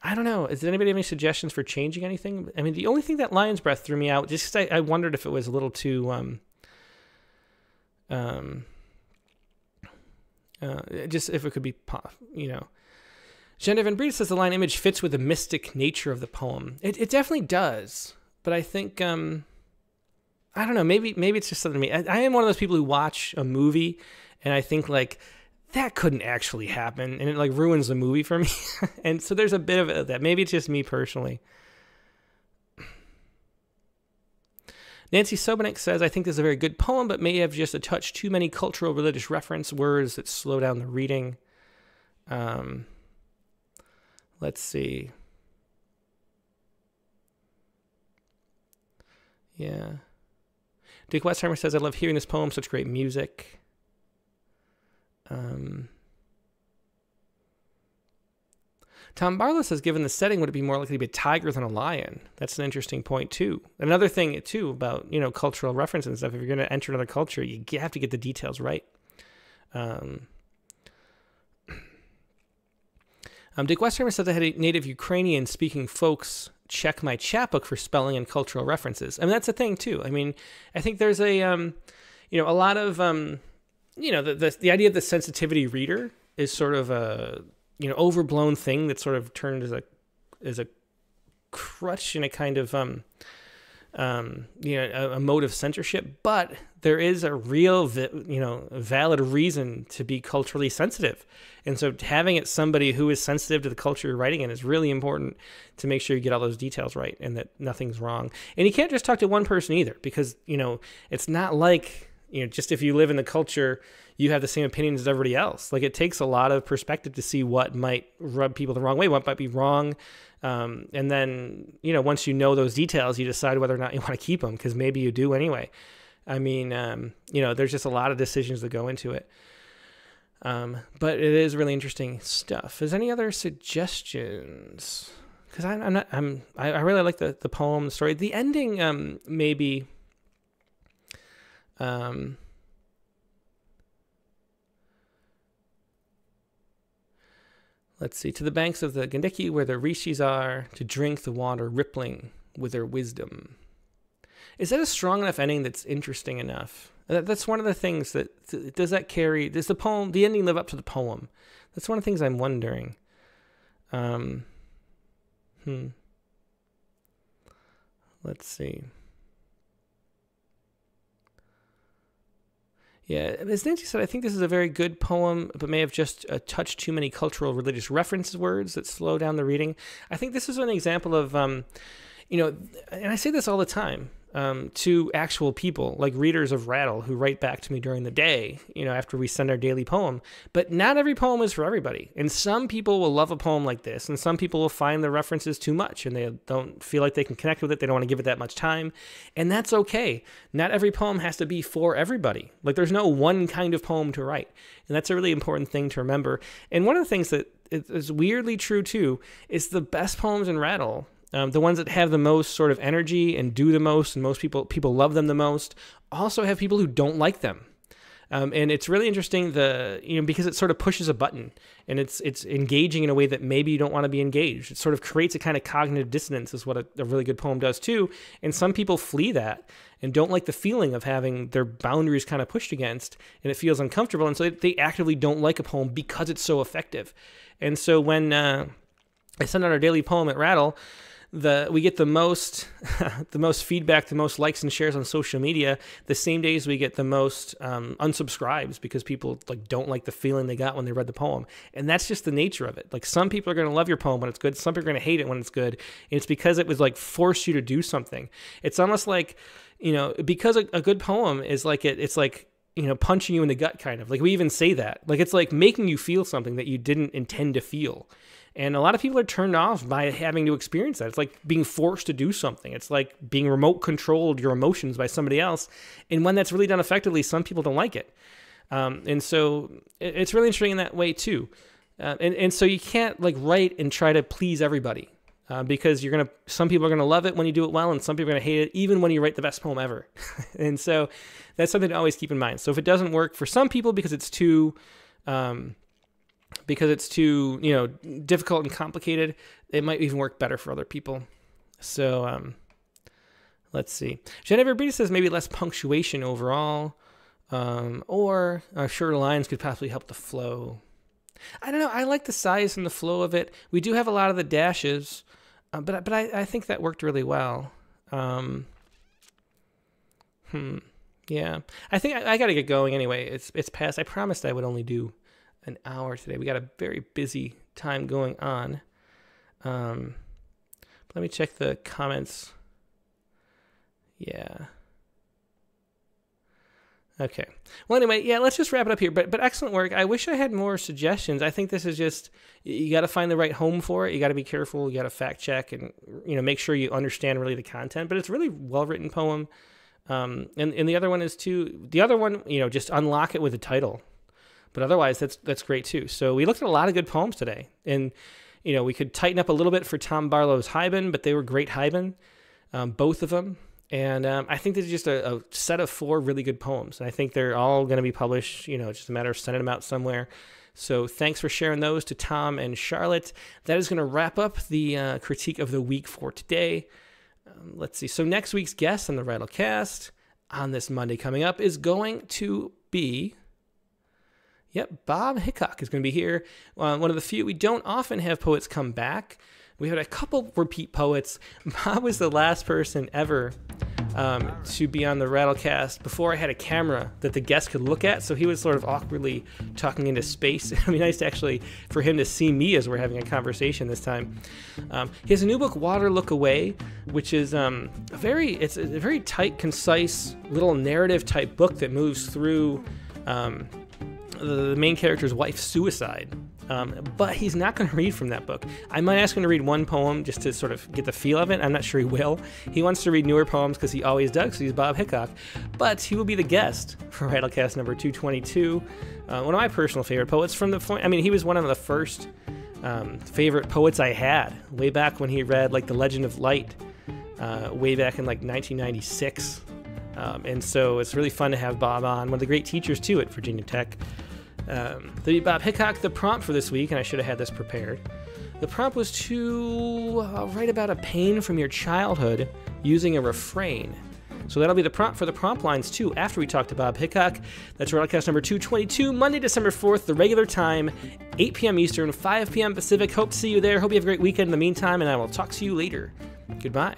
I don't know. Does anybody have any suggestions for changing anything? I mean, the only thing that Lion's Breath threw me out, just I, I wondered if it was a little too, um, um, uh, just if it could be, you know, Genevieve Breed says the line image fits with the mystic nature of the poem. It, it definitely does, but I think um, I don't know. Maybe maybe it's just something to me. I, I am one of those people who watch a movie and I think like that couldn't actually happen, and it like ruins the movie for [LAUGHS] me. and so there's a bit of that. Maybe it's just me personally. Nancy Sobanek says, I think this is a very good poem, but may have just a touch too many cultural religious reference words that slow down the reading. Um, Let's see. Yeah. Dick Westheimer says, I love hearing this poem, such great music. Um, Tom Barlow says, given the setting, would it be more likely to be a tiger than a lion? That's an interesting point, too. Another thing, too, about, you know, cultural references and stuff. If you're going to enter another culture, you have to get the details right. Um, Um, Dick Westheimer says I had native Ukrainian speaking folks check my chapbook for spelling and cultural references. I mean, that's a thing too. I mean, I think there's a, um, you know, a lot of, um, you know, the, the, the idea of the sensitivity reader is sort of a, you know, overblown thing that sort of turned as a, as a crutch and a kind of, um, um, you know, a, a, mode of censorship, but there is a real, you know, valid reason to be culturally sensitive. And so having it somebody who is sensitive to the culture you're writing in is really important to make sure you get all those details right and that nothing's wrong. And you can't just talk to one person either because, you know, it's not like, you know, just if you live in the culture, you have the same opinions as everybody else. Like it takes a lot of perspective to see what might rub people the wrong way, what might be wrong. Um, and then, you know, once you know those details, you decide whether or not you want to keep them because maybe you do anyway. I mean, um, you know, there's just a lot of decisions that go into it. Um, but it is really interesting stuff. Is any other suggestions? Because I'm, I'm, not. I'm. I, I, really like the the poem, the story, the ending. Um, maybe. Um. Let's see. To the banks of the Gandaki, where the rishis are, to drink the water rippling with their wisdom. Is that a strong enough ending that's interesting enough? That's one of the things that does that carry. Does the poem, the ending, live up to the poem? That's one of the things I'm wondering. Um, hmm. Let's see. Yeah, as Nancy said, I think this is a very good poem, but may have just uh, touched too many cultural religious reference words that slow down the reading. I think this is an example of, um, you know, and I say this all the time um, to actual people, like readers of Rattle, who write back to me during the day, you know, after we send our daily poem. But not every poem is for everybody. And some people will love a poem like this, and some people will find the references too much and they don't feel like they can connect with it. They don't want to give it that much time. And that's okay. Not every poem has to be for everybody. Like, there's no one kind of poem to write. And that's a really important thing to remember. And one of the things that is weirdly true too is the best poems in Rattle um, the ones that have the most sort of energy and do the most, and most people people love them the most, also have people who don't like them. Um, and it's really interesting the you know because it sort of pushes a button and it's it's engaging in a way that maybe you don't want to be engaged. It sort of creates a kind of cognitive dissonance, is what a, a really good poem does too. And some people flee that and don't like the feeling of having their boundaries kind of pushed against, and it feels uncomfortable, and so they actively don't like a poem because it's so effective. And so when uh, I send out our daily poem at Rattle the we get the most [LAUGHS] the most feedback, the most likes and shares on social media. The same days we get the most um, unsubscribes because people like don't like the feeling they got when they read the poem, and that's just the nature of it. Like some people are going to love your poem when it's good, some people are going to hate it when it's good, and it's because it was like forced you to do something. It's almost like you know because a, a good poem is like it, it's like you know punching you in the gut kind of like we even say that like it's like making you feel something that you didn't intend to feel and a lot of people are turned off by having to experience that. It's like being forced to do something. It's like being remote controlled your emotions by somebody else. And when that's really done effectively, some people don't like it. Um, and so it's really interesting in that way too. Uh, and, and so you can't like write and try to please everybody. Uh, because you're gonna, some people are gonna love it when you do it well, and some people are gonna hate it even when you write the best poem ever. [LAUGHS] and so that's something to always keep in mind. So if it doesn't work for some people because it's too, um, because it's too you know difficult and complicated it might even work better for other people. So um, let's see. Genevieve Brita says maybe less punctuation overall um, or uh, shorter lines could possibly help the flow. I don't know i like the size and the flow of it. We do have a lot of the dashes uh, but, but I, I think that worked really well. Um, hmm yeah. I think I, I got to get going anyway. It's it's past. I promised i would only do an hour today. We got a very busy time going on. Um, let me check the comments. Yeah. Okay. Well, anyway, yeah, let's just wrap it up here. But but excellent work. I wish I had more suggestions. I think this is just you got to find the right home for it. You got to be careful. You got to fact check and you know make sure you understand really the content. But it's really well written poem. Um, and and the other one is too. The other one, you know, just unlock it with a title but otherwise that's that's great too. So we looked at a lot of good poems today, and you know we could tighten up a little bit for Tom Barlow's Haibun, but they were great Haibun, um, both of them. And um, I think this is just a, a, set of four really good poems, and I think they're all going to be published. You know, just a matter of sending them out somewhere. So thanks for sharing those to Tom and Charlotte. That is going to wrap up the uh, critique of the week for today. Um, let's see. So next week's guest on the Rattlecast on this Monday coming up is going to be Yep, Bob Hicok is going to be here. Uh, one of the few. We don't often have poets come back. We had a couple repeat poets. [LAUGHS] Bob was the last person ever um, to be on the Rattlecast before I had a camera that the guest could look at. So he was sort of awkwardly talking into space. [LAUGHS] It'd be nice to actually for him to see me as we're having a conversation this time. Um, he has a new book, Water Look Away, which is um, a very it's a very tight, concise little narrative type book that moves through. Um, the main character's wife's suicide. Um, but he's not going [LAUGHS] to read from that book. I might ask him to read one poem just to sort of get the feel of it. I'm not sure he will. He wants to read newer poems because he always does, he's Bob Hicok. But he will be the guest for [LAUGHS] Rattlecast number 222. Uh, one of my personal favorite poets from the. I mean, he was one of the first um, favorite poets I had way back when he read like The Legend of Light, uh, way back in like 1996. Um, and so it's really fun to have Bob on, one of the great teachers too at Virginia Tech. Um, the Bob Hicok, the prompt for this week, and I should have had this prepared. The prompt was to uh, write about a pain from your childhood using a refrain. So that'll be the prompt for the prompt lines too. After we talk to Bob Hicok, that's Rattlecast number 222, Monday, December 4th, the regular time, 8 p.m. Eastern, 5 p.m. Pacific. Hope to see you there. Hope you have a great weekend in the meantime, and I will talk to you later. Goodbye.